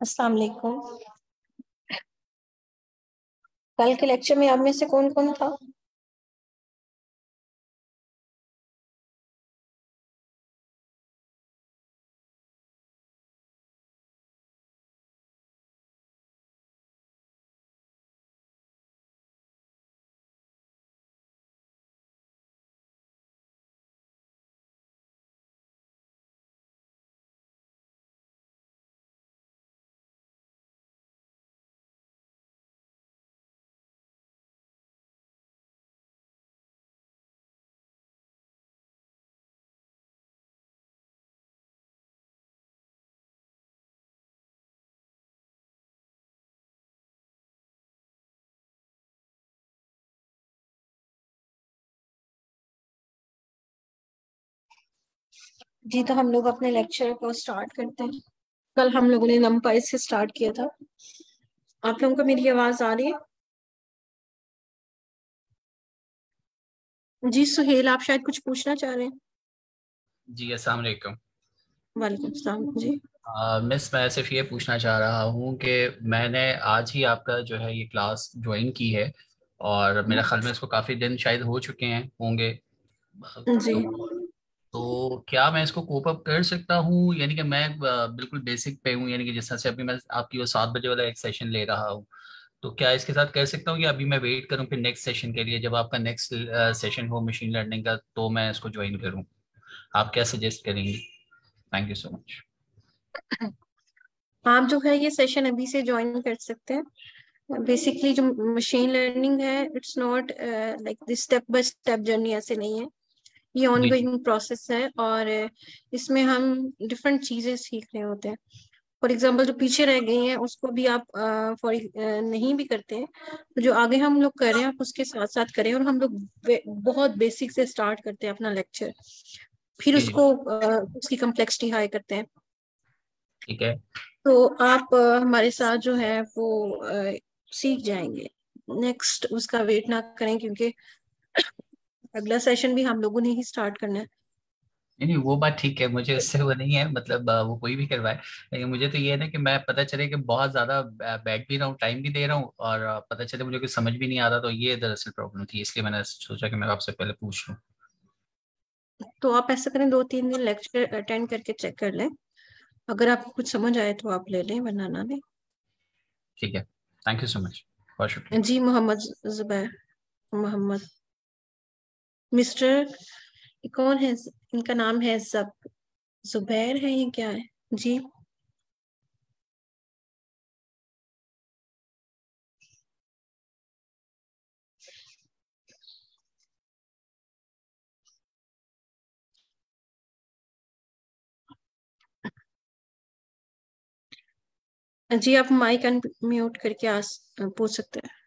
अस्सलाम वालेकुम। कल के लेक्चर में आप में से कौन कौन था? जी तो हम लोग अपने लेक्चर को स्टार्ट करते हैं। कल हम लोगों ने नंपाई से स्टार्ट किया था। आप लोगों को मेरी आवाज़ आ रही है? जी सुहेल आप शायद कुछ पूछना चाह रहे हैं? जी अस्सलाम वालेकुम। वालेकुम सलाम जी। मिस मैं सिर्फ़ ये पूछना चाह रहा हूँ कि मैंने आज ही आपका जो है ये क्लास ज्वाइन की है और मेरा ख्याल में इसको काफ़ी दिन शायद हो चुके हैं होंगे। जी। तो तो क्या मैं इसको कोप अप कर सकता हूँ? यानी कि मैं बिल्कुल बेसिक पे हूँ, यानी कि जिस तरह से अभी मैं आपकी वो सात बजे वाला एक सेशन ले रहा हूँ। तो क्या इसके साथ कर सकता हूँ या अभी मैं वेट करूँ फिर नेक्स्ट सेशन के लिए? जब आपका नेक्स्ट सेशन हो मशीन लर्निंग का तो मैं इसको ज्वाइन करूँ। आप क्या सजेस्ट करेंगे? थैंक यू सो मच आप जो है ये सेशन अभी से ज्वाइन कर सकते हैं। बेसिकली जो मशीन लर्निंग है it's not like this step by step journey ऐसे नहीं है। ये ऑनगोइंग प्रोसेस है और इसमें हम डिफरेंट चीज़ें सीख रहे होते हैं। फॉर एग्ज़ाम्पल जो पीछे रह गई हैं उसको भी आप फॉर नहीं भी करते हैं तो जो आगे हम लोग कर रहे हैं आप उसके साथ साथ करें और हम लोग बहुत बेसिक से स्टार्ट करते हैं अपना लेक्चर फिर उसको उसकी कम्प्लेक्सिटी हाई करते हैं। ठीक है। तो आप हमारे साथ जो है वो सीख जाएँगे। नेक्स्ट उसका वेट ना करें क्योंकि अगला सेशन भी हम लोगों ने ही स्टार्ट करना है। नहीं वो बात ठीक है मुझे उससे वो नहीं है मतलब वो कोई भी करवाए। लेकिन मुझे तो ये है ना कि मैं पता चले कि बहुत ज़्यादा बैठ भी रहा हूँ टाइम भी दे रहा हूँ और पता चले मुझे कुछ समझ भी नहीं आ रहा तो ये दरअसल प्रॉब्लम थी इसलिए मैंने सोचा कि मैं आपसे पहले पूछ लूँ। तो आप ऐसा करें दो तीन दिन लेक्चर अटेंड करके चेक कर लें। अगर आपको कुछ समझ आए तो आप ले लें वरना ना लें। ठीक है। थैंक यू सो मच बहुत शुक्रिया। जी मोहम्मद जुबैर मोहम्मद मिस्टर, कौन है? इनका नाम है जब जुबैर है ये क्या है? जी। जी, आप माइक अनम्यूट करके आ पूछ सकते हैं।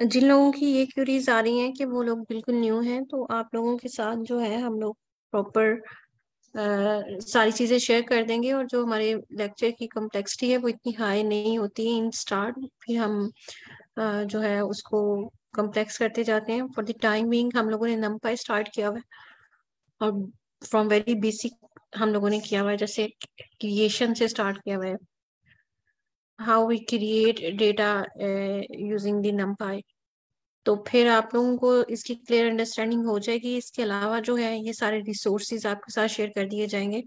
जिन लोगों की ये क्यूरीज आ रही हैं कि वो लोग बिल्कुल न्यू हैं तो आप लोगों के साथ जो है हम लोग प्रॉपर सारी चीज़ें शेयर कर देंगे और जो हमारे लेक्चर की कम्प्लेक्सिटी है वो इतनी हाई नहीं होती है इन स्टार्ट फिर हम uh, जो है उसको कम्प्लेक्स करते जाते हैं। फॉर द टाइम हम लोगों ने नंपाई स्टार्ट किया हुआ है और फ्रॉम वेरी बेसिक हम लोगों ने किया हुआ है जैसे क्रिएशन से स्टार्ट किया हुआ है। How we create data uh, using the numpy. तो फिर आप लोगों को इसकी क्लियर अंडरस्टैंडिंग हो जाएगी। इसके अलावा जो है ये सारे रिसोर्सेज आपके साथ शेयर कर दिए जाएँगे।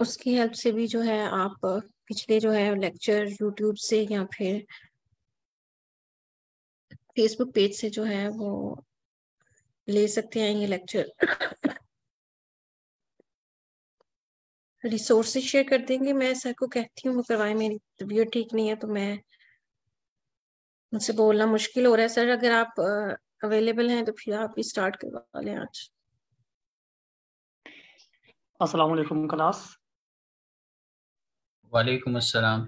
उसकी हेल्प से भी जो है आप पिछले जो है लेक्चर यूट्यूब से या फिर फेसबुक पेज से जो है वो ले सकते हैं ये लेक्चर रिसोर्सेज शेयर कर देंगे। मैं सर को कहती हूँ वो करवाए मेरी तबीयत ठीक नहीं है तो मैं मुझसे बोलना मुश्किल हो रहा है। सर अगर आप अवेलेबल हैं तो फिर आप भी स्टार्ट करवा लें आज। अस्सलाम वालेकुम क्लास। वालेकुम अस्सलाम।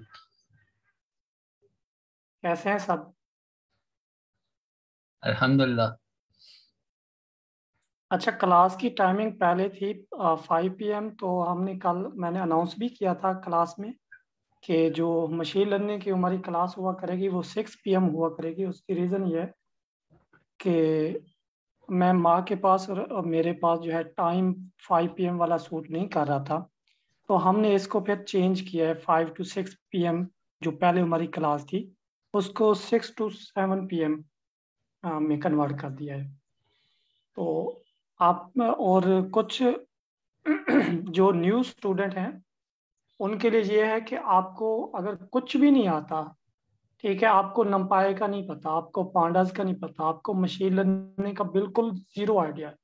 कैसे हैं सब? अल्हम्दुलिल्लाह। अच्छा क्लास की टाइमिंग पहले थी फाइव पी एम तो हमने कल, मैंने अनाउंस भी किया था क्लास में कि जो मशीन लर्निंग की हमारी क्लास हुआ करेगी, वो सिक्स पी एम हुआ करेगी। उसकी रीज़न ये है कि मैं माँ के पास और मेरे पास जो है टाइम फाइव पी एम वाला सूट नहीं कर रहा था। तो हमने इसको फिर चेंज किया है five to six P M जो पहले हमारी क्लास थी, उसको six to seven P M में कन्वर्ट कर दिया है। तो आप, और कुछ जो न्यू स्टूडेंट हैं, उनके लिए ये है कि आपको अगर कुछ भी नहीं आता, ठीक है, आपको नंपाए का नहीं पता, आपको पांडास का नहीं पता, आपको मशीन लर्निंग का बिल्कुल ज़ीरो आइडिया है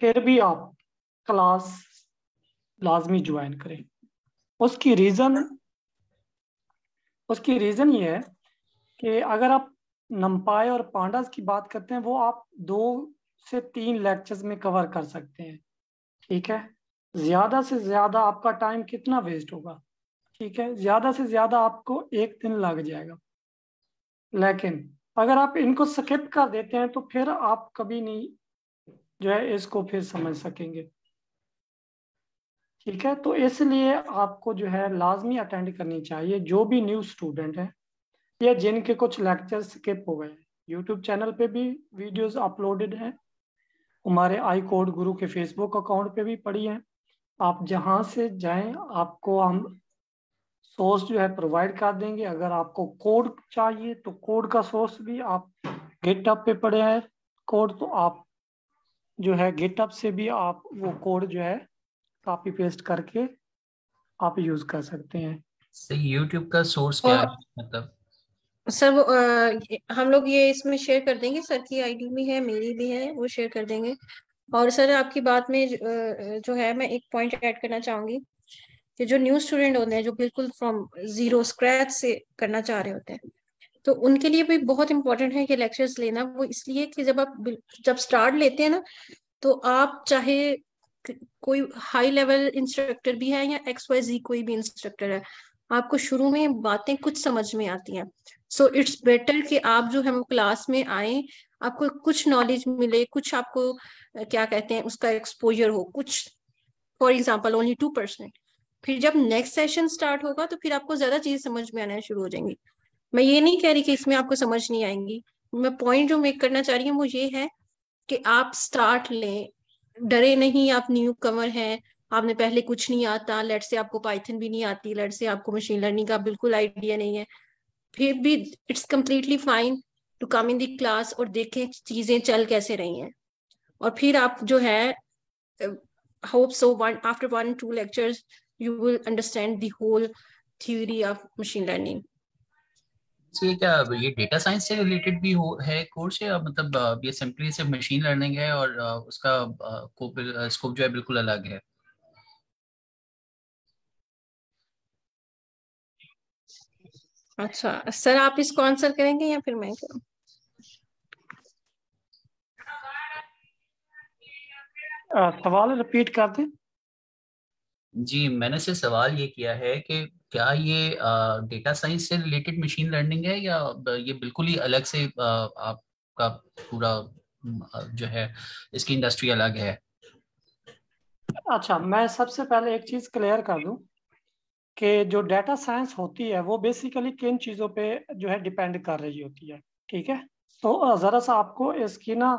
फिर भी आप क्लास लाजमी ज्वाइन करें। उसकी रीज़न उसकी रीज़न ये है कि अगर आप नंपाए और पांडास की बात करते हैं, वो आप दो से तीन लेक्चर्स में कवर कर सकते हैं। ठीक है? ज़्यादा से ज़्यादा आपका टाइम कितना वेस्ट होगा? ठीक है? ज़्यादा से ज़्यादा आपको एक दिन लग जाएगा। लेकिन अगर आप इनको स्किप कर देते हैं तो फिर आप कभी नहीं जो है इसको फिर समझ सकेंगे। ठीक है? तो इसलिए आपको जो है लाजमी अटेंड करनी चाहिए, जो भी न्यू स्टूडेंट है, या जिनके कुछ लेक्चर स्किप हो गए हैं। यूट्यूब चैनल पे भी वीडियोस अपलोडेड हैं। हमारे आई कोड गुरु के फेसबुक अकाउंट पे भी पड़ी है। आप जहाँ से जाएँ आपको हम सोर्स जो है प्रोवाइड कर देंगे। अगर आपको कोड चाहिए तो कोड का सोर्स भी आप गेटअप पे पड़े हैं। कोड तो आप जो है गेटअप से भी आप वो कोड जो है कॉपी पेस्ट करके आप यूज़ कर सकते हैं। सही यूट्यूब का सोर्स क्या है मतलब? सर वो आ, हम लोग ये इसमें शेयर कर देंगे। सर की आईडी भी है मेरी भी है वो शेयर कर देंगे। और सर आपकी बात में जो है मैं एक पॉइंट ऐड करना चाहूँगी कि जो न्यू स्टूडेंट होते हैं जो बिल्कुल फ्रॉम ज़ीरो स्क्रैच से करना चाह रहे होते हैं तो उनके लिए भी बहुत इंपॉर्टेंट है कि लेक्चर्स लेना। वो इसलिए कि जब आप जब स्टार्ट लेते हैं ना तो आप चाहे कोई हाई लेवल इंस्ट्रक्टर भी है या एक्स वाई जी कोई भी इंस्ट्रक्टर है आपको शुरू में बातें कुछ समझ में आती हैं। सो इट्स बेटर कि आप जो है वो क्लास में आए, आपको कुछ नॉलेज मिले, कुछ आपको क्या कहते हैं, उसका एक्सपोजर हो। कुछ for example only two percent फिर जब नेक्स्ट सेशन स्टार्ट होगा तो फिर आपको ज़्यादा चीज़ समझ में आना शुरू हो जाएँगी। मैं ये नहीं कह रही कि इसमें आपको समझ नहीं आएँगी। मैं पॉइंट जो मेक करना चाह रही हूँ, वो ये है कि आप स्टार्ट लें। डरे नहीं, आप न्यू कमर हैं, आपने पहले कुछ नहीं आता। लेट से आपको पाइथन भी नहीं आती लेट से आपको मशीन लर्निंग का बिल्कुल आइडिया नहीं है। फिर भी it's completely fine to come in the class और देखें चीज़ें चल कैसे रही हैं। और फिर आप जो है hope so one after one two lectures you will understand the whole theory of machine learning ये क्या ये डेटा साइंस से रिलेटेड भी हो, है कोर्स या मतलब ये सिंपली सिर्फ़ मशीन लर्निंग है और उसका स्कोप जो है बिल्कुल अलग है? अच्छा सर आप इसको आंसर करेंगे या फिर मैं करूँ? सवाल रिपीट कर दें। जी मैंने से सवाल ये किया है कि क्या ये डेटा साइंस से रिलेटेड मशीन लर्निंग है या ये बिल्कुल ही अलग से आ, आपका पूरा जो है इसकी इंडस्ट्री अलग है? अच्छा मैं सबसे पहले एक चीज़ क्लियर कर दूँ। कि जो डेटा साइंस होती है, वो बेसिकली किन चीज़ों पे जो है डिपेंड कर रही होती है, ठीक है? तो ज़रा सा आपको इसकी ना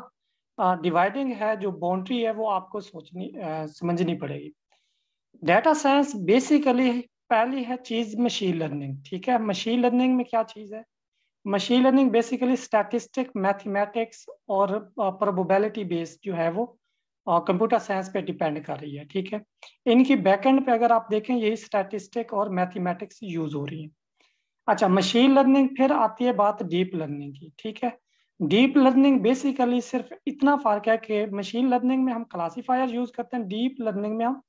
डिवाइडिंग है, जो बाउंड्री है, वो आपको सोचनी समझनी पड़ेगी। डेटा साइंस बेसिकली पहली है चीज़ मशीन लर्निंग ठीक है? मशीन लर्निंग में क्या चीज़ है? Machine learning basically statistic mathematics और प्रोबेबिलिटी बेस्ड जो है वो कंप्यूटर साइंस पे डिपेंड कर रही है, ठीक है? इनकी बैकएंड पे अगर आप देखें, यही स्टैटिस्टिक और मैथमेटिक्स यूज़ हो रही है। अच्छा मशीन लर्निंग फिर आती है बात डीप लर्निंग की, ठीक है? डीप लर्निंग बेसिकली सिर्फ़ इतना फ़र्क है कि मशीन लर्निंग में हम क्लासीफायर यूज़ करते हैं डीप लर्निंग में हम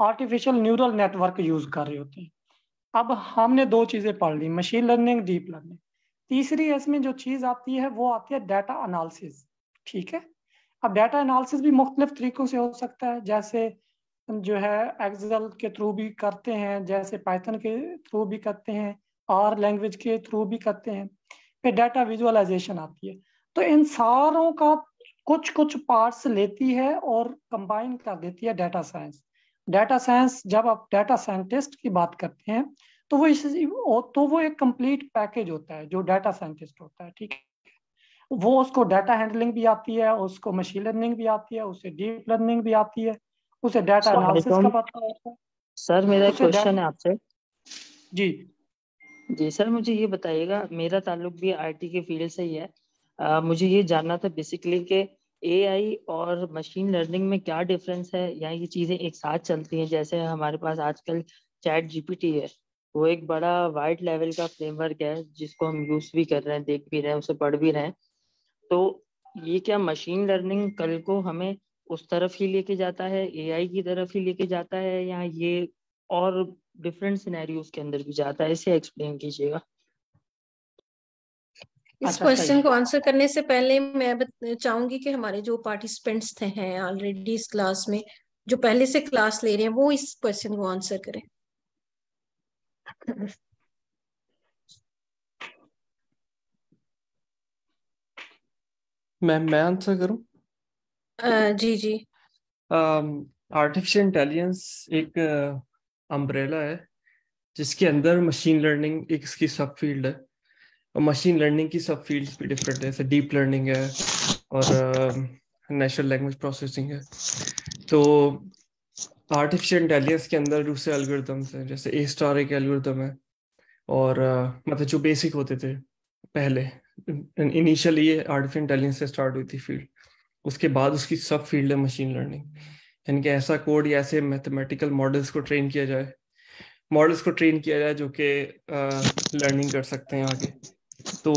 आर्टिफिशियल न्यूरल नेटवर्क यूज़ कर रहे होते हैं। अब हमने दो चीज़ें पढ़ ली मशीन लर्निंग डीप लर्निंग तीसरी इसमें जो चीज़ आती है, वो आती है डाटा एनालिसिस ठीक है? अब डाटा एनालिसिस भी मुख्तलिफ़ तरीकों से हो सकता है, जैसे जो है एक्सेल के थ्रू भी करते हैं, जैसे पाइथन के थ्रू भी करते हैं आर लैंग्वेज के थ्रू भी करते हैं, फिर डाटा विजुअलाइजेशन आती है। तो इन सारों का कुछ कुछ पार्ट्स लेती है और कंबाइन कर देती है डाटा साइंस डाटा साइंस जब आप डाटा साइंटिस्ट की बात करते हैं तो वो इस तो वो एक कंप्लीट पैकेज होता है, जो डाटा साइंटिस्ट होता है, ठीक है? वो उसको डाटा हैंडलिंग भी आती है उसको मशीन लर्निंग भी आती है उसे डीप लर्निंग भी आती है उसे डाटा एनालिसिस का पता होता है। सर मेरा क्वेश्चन है आपसे। जी। जी सर मुझे ये बताइएगा मेरा ताल्लुक भी आईटी के फ़ील्ड से ही है। आ, मुझे ये जानना था बेसिकली कि एआई और मशीन लर्निंग में क्या डिफरेंस है? या ये चीज़ें एक साथ चलती हैं? जैसे हमारे पास आजकल चैट जीपीटी है वो एक बड़ा वाइड लेवल का फ्रेमवर्क है जिसको हम यूज़ भी कर रहे हैं देख भी रहे हैं उसे पढ़ भी रहे हैं। तो ये क्या मशीन लर्निंग कल को हमें उस तरफ़ ही लेके जाता है? एआई की तरफ़ ही लेके जाता है या ये और डिफरेंट सिनेरियोज के अंदर भी जाता है? इसे एक्सप्लेन कीजिएगा। इस क्वेश्चन अच्छा, को आंसर करने से पहले मैं चाहूँगी कि हमारे जो पार्टिसिपेंट्स थे हैं ऑलरेडी इस क्लास में जो पहले से क्लास ले रहे हैं वो इस क्वेश्चन को आंसर करें। मैं मैं आंसर करूँ? जी जी। आर्टिफिशियल इंटेलिजेंस एक अम्ब्रेला है जिसके अंदर मशीन लर्निंग एक इसकी सब फ़ील्ड है। और मशीन लर्निंग की सब फील्ड्स भी डिफरेंट है जैसे डीप लर्निंग है और नेचुरल लैंग्वेज प्रोसेसिंग है। तो आर्टिफिशियल इंटेलिजेंस के अंदर दूसरे एल्गोरिदम्स हैं जैसे ए स्टार एक एल्गोरिदम है और uh, मतलब जो बेसिक होते थे पहले। इनिशियली ये आर्टिफिशियल इंटेलिजेंस से स्टार्ट हुई थी फ़ील्ड उसके बाद उसकी सब फ़ील्ड है मशीन लर्निंग यानी कि ऐसा कोड या ऐसे मैथमेटिकल मॉडल्स को ट्रेन किया जाए. मॉडल्स को ट्रेन किया जाए जो कि लर्निंग कर सकते हैं आगे. तो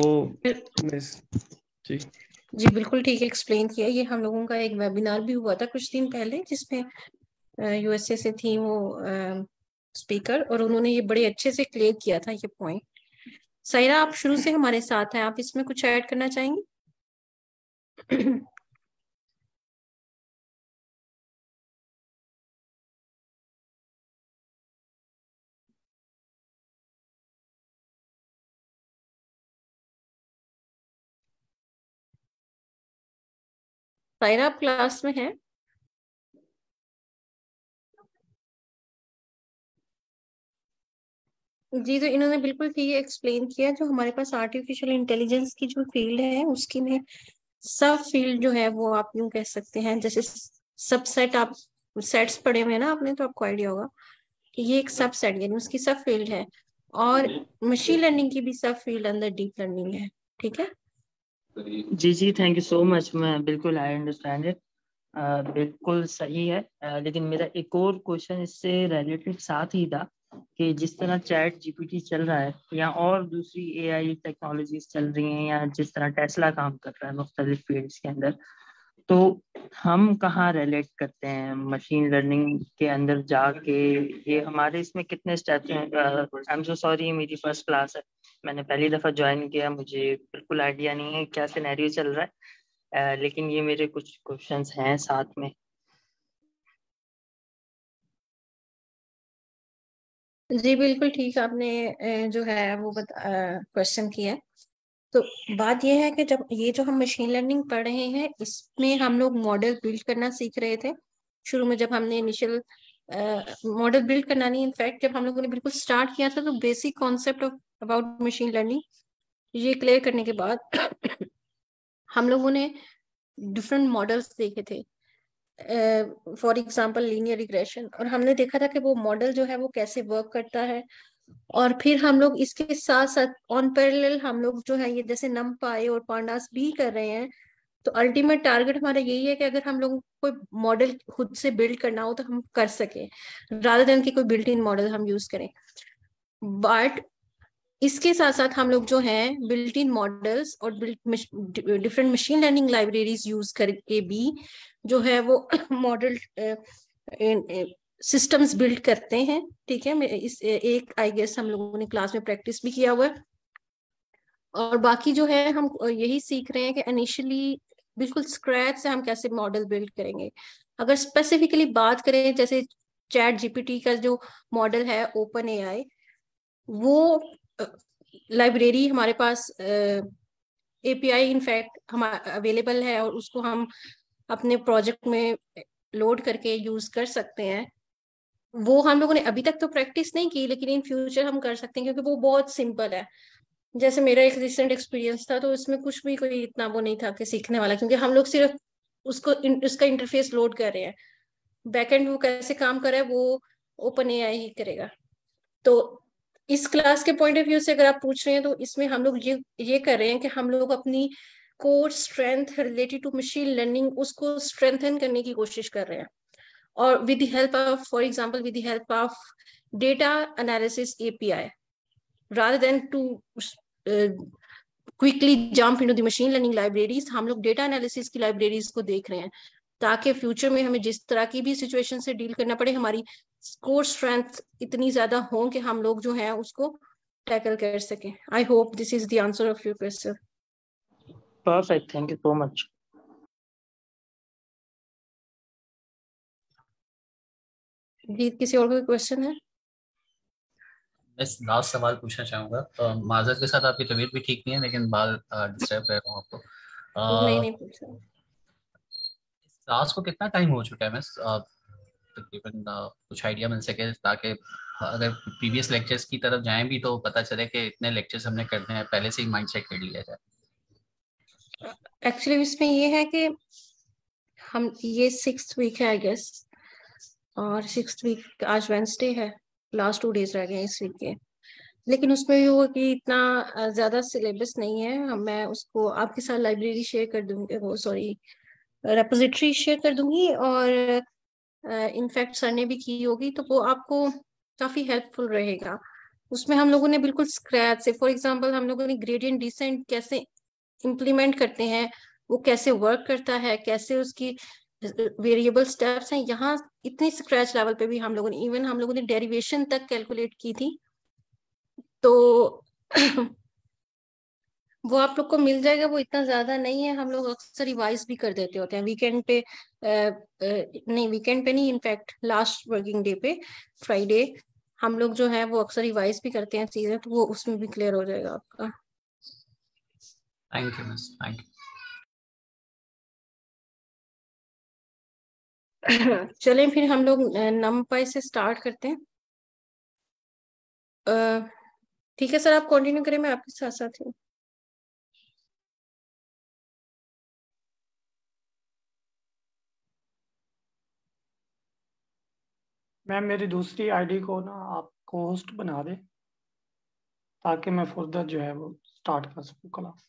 जी। जी बिल्कुल ठीक है एक्सप्लेन किया। ये हम लोगों का एक वेबिनार भी हुआ था कुछ दिन पहले जिसमें यूएसए से थी वो स्पीकर और उन्होंने ये बड़े अच्छे से क्लियर किया था ये पॉइंट सायरा आप शुरू से हमारे साथ हैं। आप इसमें कुछ ऐड करना चाहेंगे? सायरा आप क्लास में हैं? जी तो इन्होंने बिल्कुल ठीक एक्सप्लेन किया जो हमारे पास आर्टिफिशियल इंटेलिजेंस की जो फ़ील्ड है उसकी में सब फ़ील्ड जो है वो आप यूँ कह सकते हैं जैसे सब सेट आप सेट्स पढ़े हुए हैं ना आपने तो आपको आइडिया होगा कि ये एक सब सेट यानी उसकी सब फ़ील्ड है और मशीन लर्निंग की भी सब फ़ील्ड अंदर डीप लर्निंग है ठीक है? जी। जी थैंक यू सो मच मैं बिल्कुल आई अंडरस्टैंड इट बिल्कुल सही है uh, लेकिन मेरा एक और क्वेश्चन इससे रिलेटेड साथ ही था कि जिस तरह चैट जीपीटी चल रहा है या और दूसरी एआई टेक्नोलॉजीज़ चल रही हैं या जिस तरह टेस्ला काम कर रहा है मुख्तलिफ़ फील्ड्स के अंदर तो हम कहाँ रिलेट करते हैं मशीन लर्निंग के अंदर जाके? ये हमारे इसमें कितने स्टेप्स हैं? आई एम सो सॉरी मेरी फ़र्स्ट क्लास है। मैंने पहली दफ़ा ज्वाइन किया मुझे बिल्कुल आइडिया नहीं है क्या सिनेरियो चल रहा है। Uh, लेकिन ये मेरे कुछ क्वेश्चंस हैं साथ में। जी, बिल्कुल ठीक आपने जो है वो क्वेश्चन किया। तो बात यह है कि जब ये जो हम मशीन लर्निंग पढ़ रहे हैं, इसमें हम लोग मॉडल बिल्ड करना सीख रहे थे। शुरू में जब हमने इनिशियल मॉडल बिल्ड करना नहीं इनफैक्ट जब हम लोगों ने बिल्कुल स्टार्ट किया था तो basic concept of about machine learning ये क्लियर करने के बाद हम लोगों ने डिफरेंट मॉडल्स देखे थे। फॉर एग्ज़ाम्पल लीनियर रिग्रेशन और हमने देखा था कि वो मॉडल जो है वो कैसे वर्क करता है। और फिर हम लोग इसके साथ साथ ऑन पैरेलल हम लोग जो है ये जैसे नम पाए और पांडास भी कर रहे हैं तो अल्टीमेट टारगेट हमारा यही है कि अगर हम लोग कोई मॉडल खुद से बिल्ड करना हो तो हम कर सके रादर देन कि कोई बिल्ट इन मॉडल हम यूज़ करें। बट इसके साथ साथ हम लोग जो है बिल्ट इन मॉडल्स और different machine learning libraries use करके भी जो है वो मॉडल सिस्टम्स बिल्ड करते हैं। ठीक है इस, एक आई गेस हम लोगों ने क्लास में प्रैक्टिस भी किया हुआ है। और बाकी जो है, हम यही सीख रहे हैं कि इनिशियली बिल्कुल स्क्रैच से हम कैसे मॉडल बिल्ड करेंगे। अगर स्पेसिफिकली बात करें, जैसे चैट जीपीटी का जो मॉडल है ओपन एआई वो लाइब्रेरी हमारे पास एपीआई इनफैक्ट हम अवेलेबल है और उसको हम अपने प्रोजेक्ट में लोड करके यूज़ कर सकते हैं। वो हम लोगों ने अभी तक तो प्रैक्टिस नहीं की लेकिन इन फ्यूचर हम कर सकते हैं क्योंकि वो बहुत सिंपल है। जैसे मेरा एक रिसेंट एक्सपीरियंस था तो उसमें कुछ भी कोई इतना वो नहीं था कि सीखने वाला क्योंकि हम लोग सिर्फ़ उसको उसका इंटरफेस लोड कर रहे हैं। बैकएंड वो कैसे काम करे वो ओपन एआई ही करेगा। तो इस क्लास के पॉइंट ऑफ़ व्यू से अगर आप पूछ रहे हैं तो इसमें हम लोग ये ये कर रहे हैं कि हम लोग अपनी core strength related to machine learning उसको स्ट्रेंथन करने की कोशिश कर रहे हैं। और with help of for example with help of data analysis API rather than to uh, quickly jump into the machine learning libraries हम लोग डेटा एनालिसिस की लाइब्रेरीज को देख रहे हैं ताकि फ्यूचर में हमें जिस तरह की भी सिचुएशन से डील करना पड़े हमारी स्कोर स्ट्रेंथ इतनी ज़्यादा हो कि हम लोग जो है उसको टैकल कर सकें। I hope this is the answer of your question perfect thank you so much जी किसी और कोई क्वेश्चन है? मैं लास्ट सवाल पूछना चाहूँगा। तो माजर के साथ आपकी तबीयत भी ठीक नहीं है लेकिन बाल डिस्टर्ब कर रहा हूँ आपको। नहीं नहीं पूछा। क्लास को कितना टाइम हो चुका है मैं तकरीबन कुछ आइडिया मिल सके ताकि अगर प्रीवियस लेक्चर्स की तरफ़ जाएँ भी तो पता चले कि इतने लेक्चर्स हमने करने हैं, पहले से ही माइंड सेट कर लिया जाए। एक्चुअली इसमें ये है कि हम, ये सिक्स वीक है आई गेस और सिक्स वीक आज वेंसडे है लास्ट टू डेज़ रह गए इस वीक के। लेकिन उसमें भी वो कि इतना ज़्यादा सिलेबस नहीं है मैं उसको आपके साथ लाइब्रेरी शेयर कर दूँगी वो सॉरी रेपोजिटरी शेयर कर दूँगी और इनफैक्ट सर ने भी की होगी तो वो आपको काफ़ी हेल्पफुल रहेगा। उसमें हम लोगों ने बिल्कुल स्क्रैच से फॉर एग्जांपल हम लोगों ने ग्रेडियंट डिसेंट कैसे इम्प्लीमेंट करते हैं, वो कैसे वर्क करता है, कैसे उसकी वेरिएबल स्टेप्स हैं, यहाँ इतनी स्क्रैच लेवल पे भी हम लोगों ने इवन हम लोगों ने डेरिवेशन तक कैलकुलेट की थी। तो वो आप लोग को मिल जाएगा वो इतना ज़्यादा नहीं है। हम लोग अक्सर रिवाइज भी कर देते होते हैं। वीकेंड पे आ, आ, नहीं वीकेंड पे नहीं in fact last working day पे फ्राइडे हम लोग जो है वो अक्सर रिवाइज भी करते हैं चीज़ें तो वो उसमें भी क्लियर हो जाएगा आपका। Thank you miss thank you चलें फिर हम लोग नम से स्टार्ट करते हैं। ठीक है सर आप कंटिन्यू करें मैं आपके साथ साथ हूँ। मैम, मेरी दूसरी आईडी को ना आप होस्ट बना दें, ताकि मैं फर्दर जो है वो स्टार्ट कर सकूँ क्लास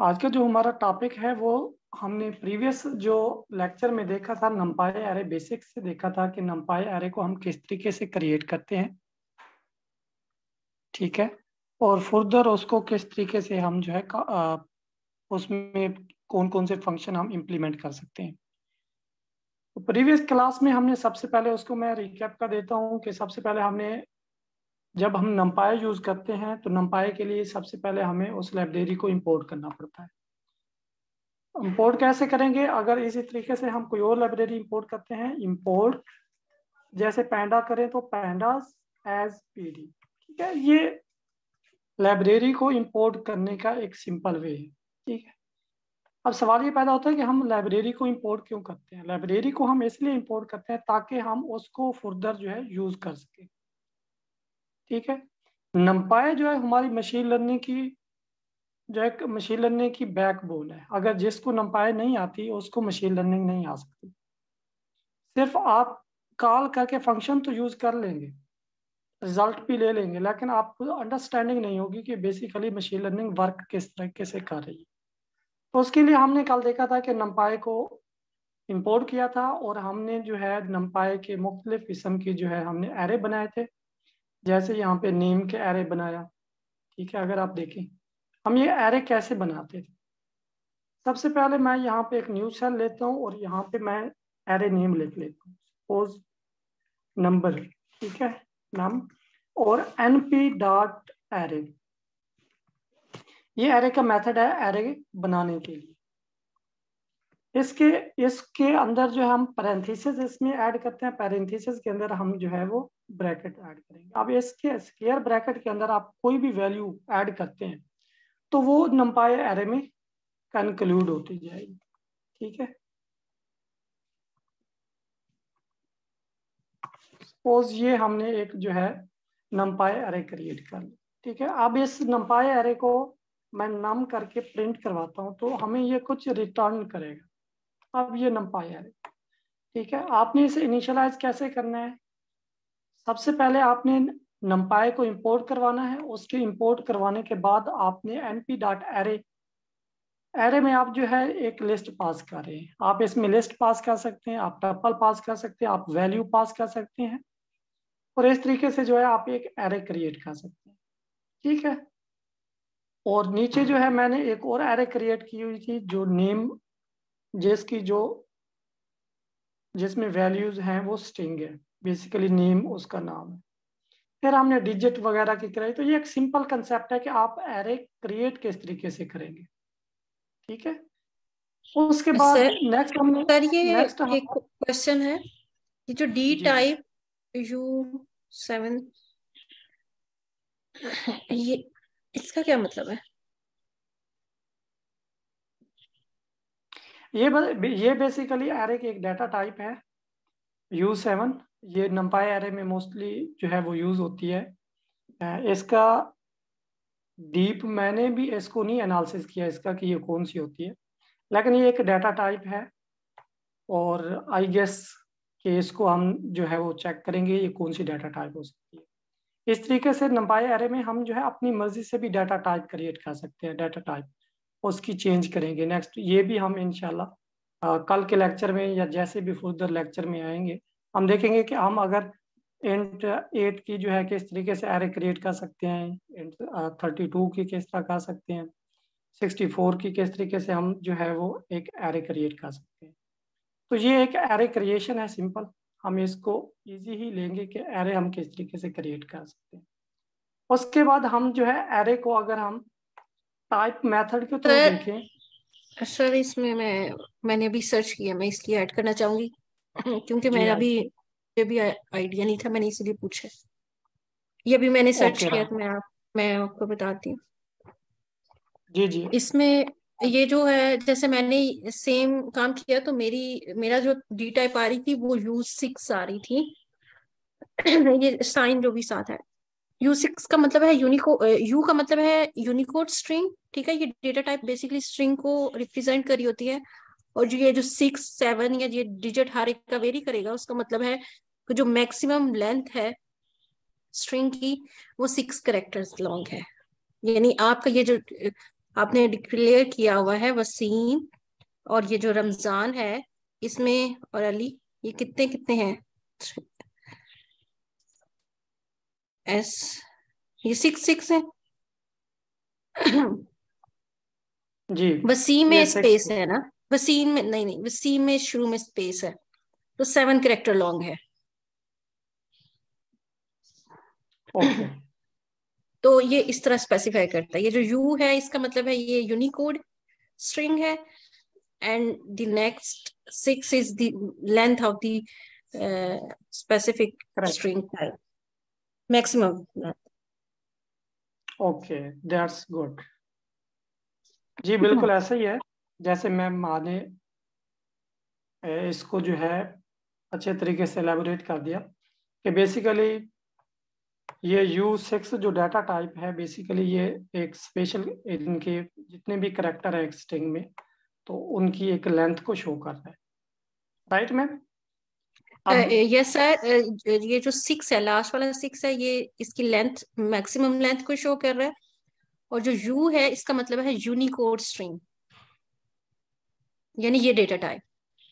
आज का जो हमारा टॉपिक है, वो हमने प्रीवियस जो लेक्चर में देखा था नंपाई एरे बेसिक से देखा था कि नंपाई एरे को हम किस तरीके से क्रिएट करते हैं। ठीक है? और फर्दर उसको किस तरीके से हम जो है उसमें कौन कौन से फ़ंक्शन हम इम्प्लीमेंट कर सकते हैं। तो प्रीवियस क्लास में हमने सबसे पहले उसको मैं रिकैप कर देता हूँ कि सबसे पहले हमने जब हम नंपाई यूज़ करते हैं तो नंपाई के लिए सबसे पहले हमें उस लाइब्रेरी को इंपोर्ट करना पड़ता है। इंपोर्ट कैसे करेंगे? अगर इसी तरीके से हम कोई और लाइब्रेरी इंपोर्ट करते हैं इंपोर्ट जैसे पैंडा करें तो पैंडास एज पीडी ठीक है? ये लाइब्रेरी को इंपोर्ट करने का एक सिंपल वे है, ठीक है? अब सवाल ये पैदा होता है कि हम लाइब्रेरी को इंपोर्ट क्यों करते हैं? लाइब्रेरी को हम इसलिए इंपोर्ट करते हैं ताकि हम उसको फर्दर जो है यूज़ कर सकें। ठीक है? नंपाई जो है हमारी मशीन लर्निंग की, जो है मशीन लर्निंग की बैकबोन है। अगर जिसको नंपाई नहीं आती, उसको मशीन लर्निंग नहीं आ सकती। सिर्फ़ आप कॉल करके फ़ंक्शन तो यूज़ कर लेंगे। रिज़ल्ट भी ले लेंगे, लेकिन आपको अंडरस्टैंडिंग नहीं होगी कि बेसिकली मशीन लर्निंग वर्क किस तरीके से कर रही है। तो उसके लिए हमने कल देखा था कि नंपाई को इंपोर्ट किया था और हमने जो है नंपाई के मुख्तलिफ़ किस्म की जो है हमने एरे बनाए थे। जैसे यहाँ पे नेम के एरे बनाया, ठीक है, अगर आप देखें, हम ये एरे कैसे बनाते थे? सबसे पहले मैं यहाँ पे एक न्यू सेल लेता हूँ और यहाँ पे मैं एरे नेम लिख लेता हूँ। सपोज़ नंबर ठीक है नम और एन पी डॉट एरे ये एरे का मेथड है एरे बनाने के लिए। इसके इसके अंदर जो है हम पैरेंथेसिस इसमें ऐड करते हैं पैरेंथेसिस के अंदर हम जो है वो ब्रैकेट ऐड करेंगे। अब इसके स्केयर ब्रैकेट के अंदर आप कोई भी वैल्यू ऐड करते हैं तो वो नंपाई एरे में कंक्लूड होती जाएगी। ठीक है? सपोज़ ये हमने एक जो है नंपाई एरे क्रिएट कर लिया। ठीक है? अब इस नंपाई एरे को मैं नम करके प्रिंट करवाता हूँ तो हमें ये कुछ रिटर्न करेगा। अब ये नंपाई है ठीक है? आपने इसे इनिशियलाइज कैसे करना है? सबसे पहले आपने नंपाई को इंपोर्ट करवाना है। उसके इंपोर्ट करवाने के बाद आपने एनपी डॉट एरे एरे में आप जो है एक लिस्ट पास कर रहे हैं। आप इसमें लिस्ट पास कर सकते हैं, आप टपल पास कर सकते हैं, आप वैल्यू पास कर सकते हैं। और इस तरीके से जो है आप एक एरे क्रिएट कर सकते हैं। ठीक है? और नीचे जो है मैंने एक और एरे क्रिएट की हुई थी, जो नेम जिसकी जो, जिसमें वैल्यूज़ हैं, वो स्ट्रिंग है। बेसिकली नेम उसका नाम है। फिर हमने डिजिट वगैरह की कराई तो ये एक सिंपल कंसेप्ट है कि आप एरे क्रिएट किस तरीके से करेंगे। ठीक है? उसके बाद नेक्स्ट हमने सर ये नेक्स्ट एक क्वेश्चन है ये जो डी टाइप यू सेवन ये इसका क्या मतलब है? ये ये बेसिकली एरे की एक डाटा टाइप है यू सेवन ये नंपाई एरे में मोस्टली जो है वो यूज़ होती है। इसका डीप मैंने भी इसको नहीं एनालिसिस किया, इसका कि ये कौन सी होती है। लेकिन ये एक डाटा टाइप है और आई गेस कि इसको हम जो है वो चेक करेंगे, ये कौन सी डाटा टाइप हो सकती है। इस तरीके से नंपाई एरे में हम जो है अपनी मर्ज़ी से भी डाटा टाइप क्रिएट कर सकते हैं डाटा टाइप उसकी चेंज करेंगे। नेक्स्ट ये भी हम इनशाला कल के लेक्चर में या जैसे भी फर्दर लेक्चर में आएँगे हम देखेंगे कि हम अगर इंट एट की जो है किस तरीके से एरे क्रिएट कर सकते हैं इंट थर्टी टू की किस तरह कर सकते हैं सिक्सटी फोर की किस तरीके से हम जो है वो एक एरे क्रिएट कर सकते हैं। तो ये एक एरे क्रिएशन है सिंपल हम इसको इजी ही लेंगे कि एरे हम किस तरीके से क्रिएट कर सकते हैं। उसके बाद हम जो है एरे को अगर हम टाइप मेथड के थ्रू देखें। सर इसमें मैं मैंने अभी सर्च किया मैं इसलिए ऐड करना चाहूँगी। क्योंकि मेरा भी ये भी आइडिया नहीं था मैंने इसीलिए पूछा। ये भी मैंने सर्च किया तो मैं आप मैं आपको बताती हूँ। जी जी। इसमें ये जो है जैसे मैंने सेम काम किया तो मेरी मेरा जो डी टाइप आ रही थी वो यू सिक्स आ रही थी। ये साइन जो भी साथ है। यू सिक्स का मतलब है यूनिको यू का मतलब है यूनिकोड स्ट्रिंग ठीक है? ये डेटा टाइप बेसिकली स्ट्रिंग को रिप्रेजेंट करी होती है। और जो ये जो सिक्स सेवन या ये डिजिट हर एक का वेरी करेगा उसका मतलब है कि जो मैक्सिमम लेंथ है स्ट्रिंग की वो सिक्स करेक्टर्स लॉन्ग है। यानी आपका ये जो आपने डिक्लेयर किया हुआ है वसीम और ये जो रमज़ान है इसमें और अली ये कितने कितने हैं? एस ये सिक्स सिक्स है। जी। वसीम में स्पेस है ना? वसीम में नहीं नहीं वसीम में शुरू में स्पेस है। तो सेवन करेक्टर लॉन्ग है। ओके तो ये इस तरह स्पेसिफाई करता है। ये जो यू है इसका मतलब है ये यूनिकोड स्ट्रिंग है। And the next six is the length of the specific string type maximum okay that's good जी बिल्कुल ऐसा ही है। जैसे मैम माने इसको जो है अच्छे तरीके से एलेबोरेट कर दिया कि बेसिकली ये यू सिक्स जो डाटा टाइप है बेसिकली ये एक स्पेशल इनके जितने भी करेक्टर है स्ट्रिंग में तो उनकी एक लेंथ को शो कर रहा है। राइट मैम यस सर ये जो सिक्स है लास्ट वाला सिक्स है ये इसकी लेंथ मैक्सिमम लेंथ को शो कर रहा है। और जो यू है इसका मतलब है यूनिकोड स्ट्रिंग यानी ये डेटा टाइप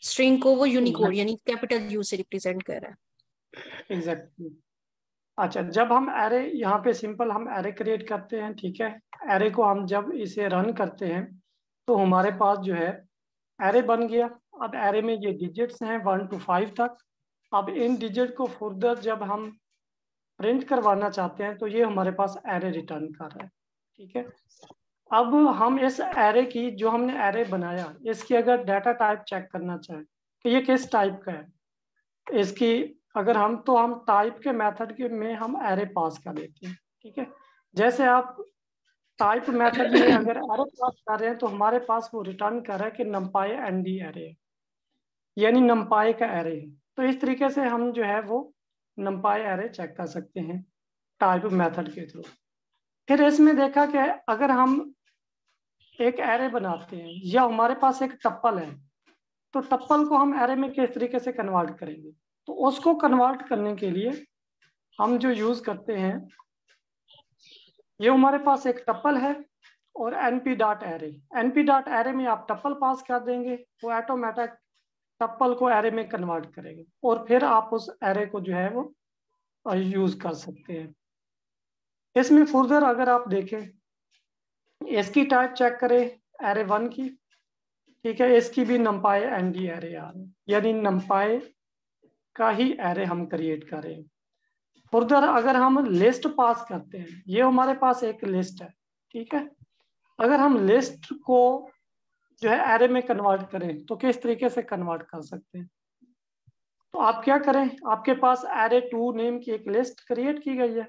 स्ट्रिंग को वो यूनिकोड यानी कैपिटल यू से रिप्रेजेंट कर रहा है। एग्जैक्टली अच्छा जब हम एरे यहाँ पे सिंपल हम एरे क्रिएट करते हैं ठीक है? एरे को हम जब इसे रन करते हैं तो हमारे पास जो है एरे बन गया। अब एरे में ये डिजिट्स हैं वन टू फाइव तक। अब इन डिजिट को फर्दर जब हम प्रिंट करवाना चाहते हैं तो ये हमारे पास एरे रिटर्न कर रहा है ठीक है? अब हम इस एरे की जो हमने एरे बनाया, इसकी अगर डाटा टाइप चेक करना चाहें, कि ये किस टाइप का है? इसकी अगर हम तो हम टाइप के मेथड के में हम एरे पास कर देते हैं, ठीक है? जैसे आप टाइप मेथड में अगर एरे पास कर रहे हैं तो हमारे पास वो रिटर्न कर रहा है कि नम्पाई एन डी एरे है, यानी नम्पाई का एरे है। तो इस तरीके से हम जो है वो नम्पाई एरे चेक कर सकते हैं टाइप मेथड के थ्रू फिर इसमें देखा कि अगर हम एक एरे बनाते हैं, या हमारे पास एक टप्पल है तो टप्पल को हम एरे में किस तरीके से कन्वर्ट करेंगे? तो उसको कन्वर्ट करने के लिए हम जो यूज़ करते हैं, ये हमारे पास एक टप्पल है और NP dot array NP dot array में आप टप्पल पास कर देंगे, वो ऑटोमेटिक टप्पल को एरे में कन्वर्ट करेंगे, और फिर आप उस एरे को जो है वो यूज़ कर सकते हैं। इसमें फर्दर अगर आप देखें इसकी टाइप चेक करें एरे वन की, ठीक है? इसकी भी नंपाए एन डी एरे आ यानी नंपाए का ही एरे हम क्रिएट करें। फर्दर अगर हम लिस्ट पास करते हैं, ये हमारे पास एक लिस्ट है, ठीक है? अगर हम लिस्ट को जो है एरे में कन्वर्ट करें तो किस तरीके से कन्वर्ट कर सकते हैं? तो आप क्या करें? आपके पास एरे टू नेम की एक लिस्ट क्रिएट की गई है।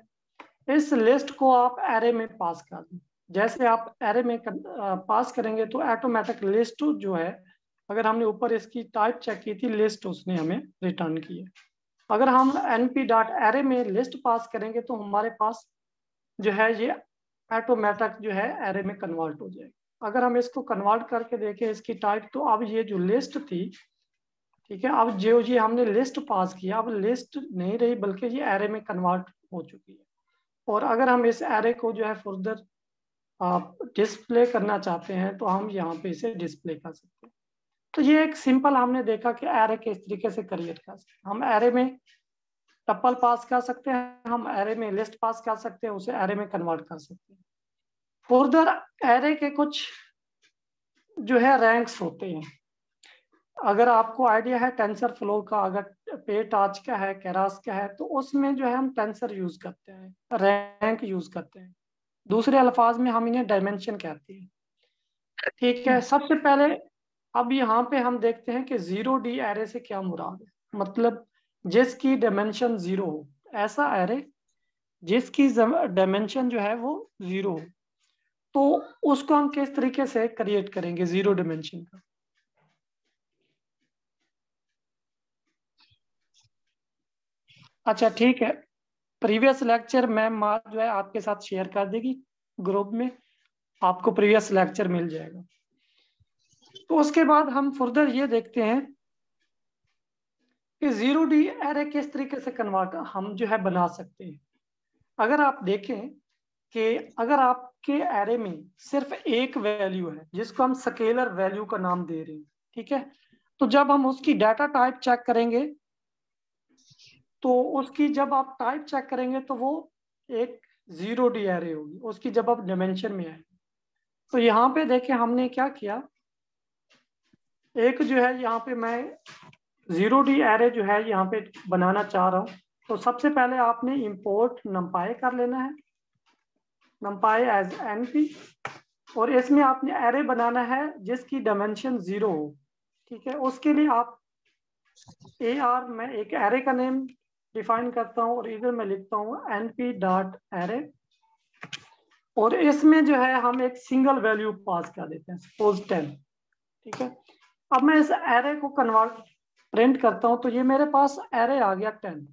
इस लिस्ट को आप एरे में पास कर दें। जैसे आप एरे में पास करेंगे तो ऑटोमेटिक लिस्ट जो है, अगर हमने ऊपर इसकी टाइप चेक की थी लिस्ट उसने हमें रिटर्न की है। अगर हम एन पी डॉट एरे में लिस्ट पास करेंगे तो हमारे पास जो है, ये ऑटोमेटिक जो है एरे में कन्वर्ट हो जाएगा। अगर हम इसको कन्वर्ट करके देखें, इसकी टाइप तो अब ये जो लिस्ट थी, ठीक है, अब जो ये हमने लिस्ट पास किया, अब लिस्ट नहीं रही, बल्कि ये एरे में कन्वर्ट हो चुकी है। और अगर हम इस एरे को जो है फर्दर आप डिस्प्ले करना चाहते हैं तो हम यहाँ पे इसे डिस्प्ले कर सकते हैं। तो ये एक सिंपल हमने देखा कि एरे किस तरीके से क्रिएट कर सकते हैं। हम एरे में टप्पल पास कर सकते हैं, हम एरे में लिस्ट पास कर सकते हैं, उसे एरे में कन्वर्ट कर सकते हैं। फर्दर एरे के कुछ जो है रैंक्स होते हैं। अगर आपको आइडिया है टेंसर फ्लो का, अगर पे टाच का है कैरास का है तो उसमें जो है हम टेंसर यूज़ करते हैं रैंक यूज़ करते हैं। दूसरे अल्फाज में हम इन्हें डायमेंशन कहते हैं। ठीक है, सबसे पहले अब यहाँ पे हम देखते हैं कि ज़ीरो डी एरे से क्या मुराद है। मतलब जिसकी डायमेंशन ज़ीरो हो, ऐसा एरे जिसकी डायमेंशन जो है वो ज़ीरो हो। तो उसको हम किस तरीके से क्रिएट करेंगे ज़ीरो डायमेंशन का? अच्छा ठीक है। प्रीवियस लेक्चर मैम जो है आपके साथ शेयर कर देगी ग्रुप में, आपको प्रीवियस लेक्चर मिल जाएगा। तो उसके बाद हम फर्दर ये देखते हैं कि ज़ीरो डी एरे किस तरीके से कन्वर्ट हम जो है बना सकते हैं। अगर आप देखें कि अगर आपके एरे में सिर्फ़ एक वैल्यू है, जिसको हम स्केलर वैल्यू का नाम दे रहे हैं, ठीक है? तो जब हम उसकी डाटा टाइप चेक करेंगे तो उसकी जब आप टाइप चेक करेंगे तो वो एक ज़ीरो डी एरे होगी। उसकी जब आप डायमेंशन में आए। तो यहाँ पे देखें हमने क्या किया? एक जो है यहाँ पे मैं ज़ीरो डी एरे जो है यहाँ पे बनाना चाह रहा हूँ। तो सबसे पहले आपने इंपोर्ट नंपाई कर लेना है। नंपाई एज एन और इसमें आपने एरे बनाना है जिसकी डायमेंशन ज़ीरो हो। ठीक है? उसके लिए आप ए आर में एक एरे का नेम डिफाइन करता हूँ और इधर मैं लिखता हूँ एन पी डॉट एरे और इसमें जो है हम एक सिंगल वैल्यू पास कर देते हैं सपोज़ टेन ठीक है? अब मैं इस एरे को कन्वर्ट प्रिंट करता हूँ तो ये मेरे पास एरे आ गया टेन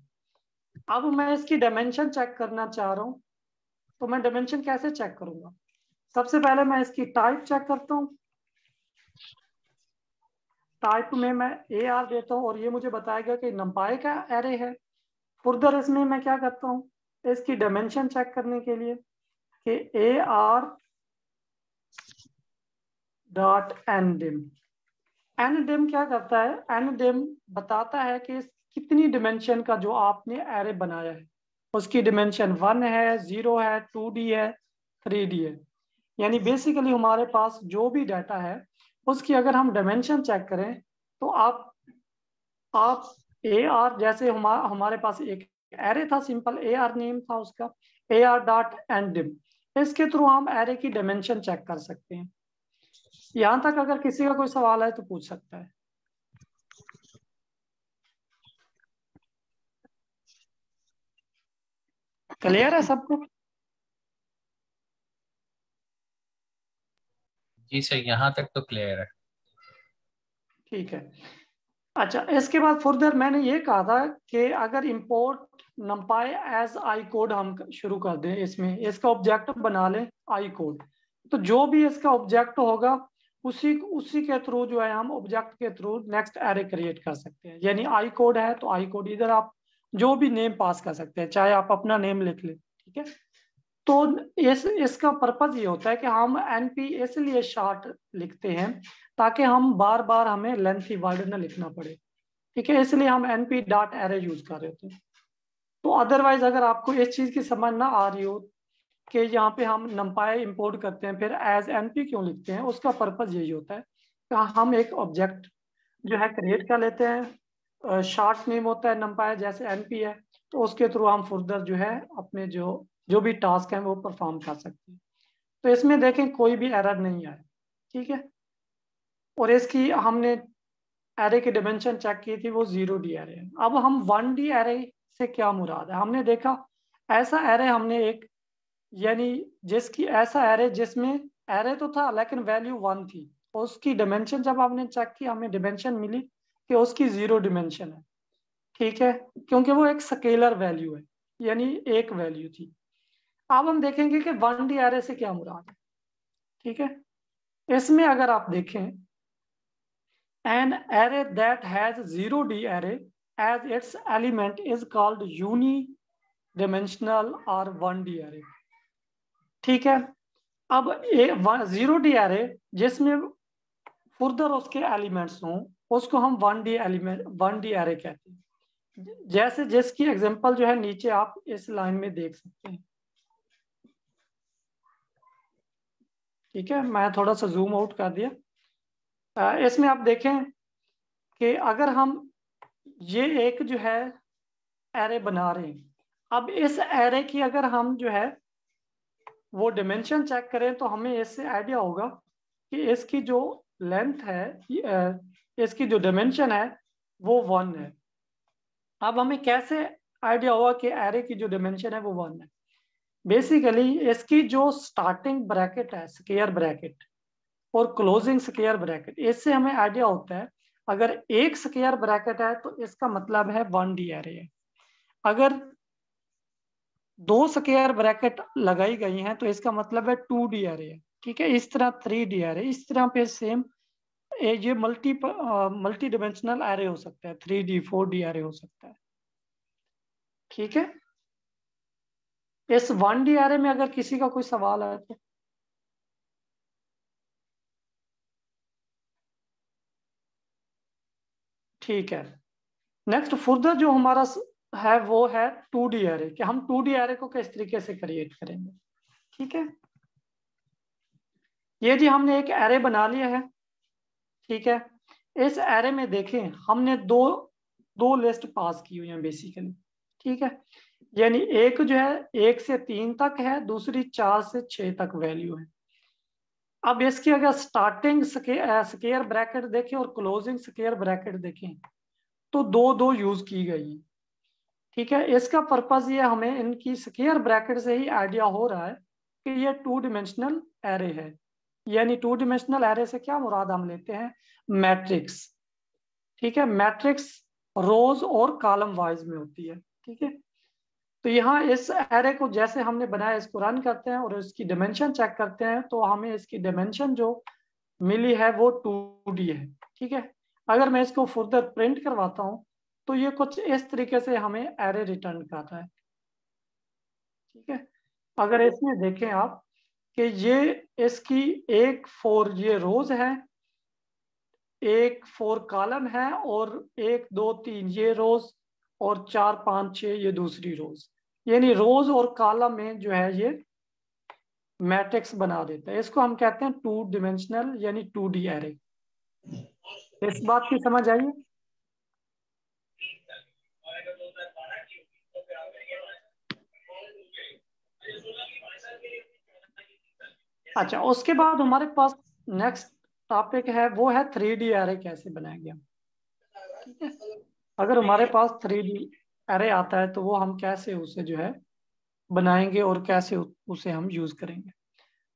अब मैं इसकी डायमेंशन चेक करना चाह रहा हूँ तो मैं डायमेंशन कैसे चेक करूँगा? सबसे पहले मैं इसकी टाइप चेक करता हूँ। टाइप में मैं ए आर देता हूँ और ये मुझे बताएगा कि नंपाई का एरे है। फर्दर इसमें मैं क्या करता हूँ? इसकी डायमेंशन चेक करने के लिए कि A R dot ndim ndim क्या करता है? एन डिम बताता है कि कितनी डिमेंशन का जो आपने एरे बनाया है। उसकी डिमेंशन वन है ज़ीरो है टू डी है थ्री डी है। यानी बेसिकली हमारे पास जो भी डाटा है, उसकी अगर हम डायमेंशन चेक करें तो आप आप ए आर जैसे हमारे पास एक एरे था सिंपल ए आर नेम था उसका A R dot and dim इसके थ्रू हम एरे की डायमेंशन चेक कर सकते हैं। यहाँ तक अगर किसी का कोई सवाल है तो पूछ सकता है। क्लियर है सबको जी सर यहाँ तक तो क्लियर है। ठीक है। अच्छा इसके बाद फर्दर मैंने ये कहा था कि अगर import NumPy as I code हम शुरू कर दें इसमें, इसका ऑब्जेक्ट बना लें आई कोड तो जो भी इसका ऑब्जेक्ट होगा, उसी उसी के थ्रू जो है हम ऑब्जेक्ट के थ्रू नेक्स्ट एरे क्रिएट कर सकते हैं। यानी आई कोड है तो आई कोड इधर आप जो भी नेम पास कर सकते हैं, चाहे आप अपना नेम लिख लें, ठीक है? तो इस, इसका पर्पज ये होता है कि हम एन पी इसलिए शार्ट लिखते हैं ताकि हम बार बार हमें लेंथी वर्ड न लिखना पड़े। ठीक है? इसलिए हम N P dot array use कर रहे हैं। तो अदरवाइज़ अगर आपको इस चीज़ की समझ ना आ रही हो कि यहाँ पे हम नंपाई इंपोर्ट करते हैं, फिर एज एन पी क्यों लिखते हैं, उसका पर्पज यही होता है कि हम एक ऑब्जेक्ट जो है क्रिएट कर लेते हैं। शार्ट नेम होता है नंपाई जैसे एन पी है तो उसके थ्रू हम फर्दर जो है अपने जो जो भी टास्क हैं वो परफॉर्म कर सकते हैं। तो इसमें देखें, कोई भी एरर नहीं आया, ठीक है? और इसकी हमने एरे की डिमेंशन चेक की थी, वो ज़ीरो डी एरे है। अब हम वन डी एरे से क्या मुराद है? हमने देखा, ऐसा एरे हमने एक, यानी जिसकी, ऐसा एरे जिसमें एरे तो था, लेकिन वैल्यू वन थी। उसकी डिमेंशन जब आपने चेक की, हमें डिमेंशन मिली कि उसकी ज़ीरो डिमेंशन है, ठीक है? क्योंकि वो एक स्केलर वैल्यू है, यानी एक वैल्यू थी। अब हम देखेंगे कि वन डी से क्या मुराद है। ठीक है? इसमें अगर आप देखें an array that has zero D array as its element is called uni dimensional और वन डी एरे ठीक है? अब ज़ीरो डी एरे जिसमें फुर्दर उसके एलिमेंट्स हों, उसको हम one D element one D array कहते हैं। जैसे जिसकी एग्जांपल जो है नीचे आप इस लाइन में देख सकते हैं। ठीक है, मैं थोड़ा सा जूम आउट कर दिया। इसमें आप देखें कि अगर हम ये एक जो है एरे बना रहे हैं, अब इस एरे की अगर हम जो है वो डिमेंशन चेक करें तो हमें इससे आइडिया होगा कि इसकी जो लेंथ है इसकी जो डिमेंशन है, वो वन है। अब हमें कैसे आइडिया होगा कि एरे की जो डिमेंशन है, वो वन है? बेसिकली इसकी जो स्टार्टिंग ब्रैकेट है स्केयर ब्रैकेट और क्लोजिंग स्केयर ब्रैकेट इससे हमें आइडिया होता है, अगर एक स्केयर ब्रैकेट है तो इसका मतलब है वन डी एरे है अगर दो स्केयर ब्रैकेट लगाई गई हैं तो इसका मतलब है टू डी एरे है ठीक है? इस तरह थ्री डी एरे इस तरह पे सेम ये मल्टी मल्टी डिमेंशनल एरे हो सकता है. Three D four D array हो सकता है. ठीक है? इस वन डी आर में अगर किसी का कोई सवाल आए तो। ठीक है। नेक्स्ट फर्दर जो हमारा है, वो है टू डी एरे कि हम टू डी एरे को किस तरीके से क्रिएट करेंगे। ठीक है? ये जी हमने एक एरे बना लिया है। ठीक है? इस एरे में देखें, हमने दो दो लिस्ट पास की हुई है बेसिकली ठीक है? यानी एक जो है, एक से तीन तक है, दूसरी चार से छ तक वैल्यू है। अब इसकी अगर स्टार्टिंग स्केयर ब्रैकेट देखें और क्लोजिंग स्केयर ब्रैकेट देखें तो दो दो यूज़ की गई है। ठीक है, इसका पर्पज ये हमें इनकी स्केयर ब्रैकेट से ही आइडिया हो रहा है कि ये टू डिमेंशनल एरे है। यानी टू डिमेंशनल एरे से क्या मुराद हम लेते हैं? मैट्रिक्स ठीक है मैट्रिक्स रोज और कॉलम वाइज में होती है। ठीक है तो यहाँ इस एरे को जैसे हमने बनाया इसको रन करते हैं और इसकी डिमेंशन चेक करते हैं तो हमें इसकी डिमेंशन जो मिली है वो टू डी है, ठीक है? अगर मैं इसको फर्दर प्रिंट करवाता हूँ तो ये कुछ इस तरीके से हमें एरे रिटर्न कर रहा है, ठीक है? अगर इसमें देखें आप कि ये इसकी एक फोर ये रोज है, एक फोर कॉलम है और एक, दो, तीन ये रोज और चार, पाँच, छह ये दूसरी रोज यानी रोज और कॉलम में जो है ये मैट्रिक्स बना देता है। इसको हम कहते हैं टू डिमेंशनल यानी टू डी एरे इस बात की समझ आइए अच्छा उसके बाद हमारे पास नेक्स्ट टॉपिक है, वो है थ्री डी एरे कैसे बनाएँगे हम? ठीक है? अगर हमारे पास थ्री डी एरे आता है तो वो हम कैसे उसे जो है बनाएँगे और कैसे उसे हम यूज़ करेंगे।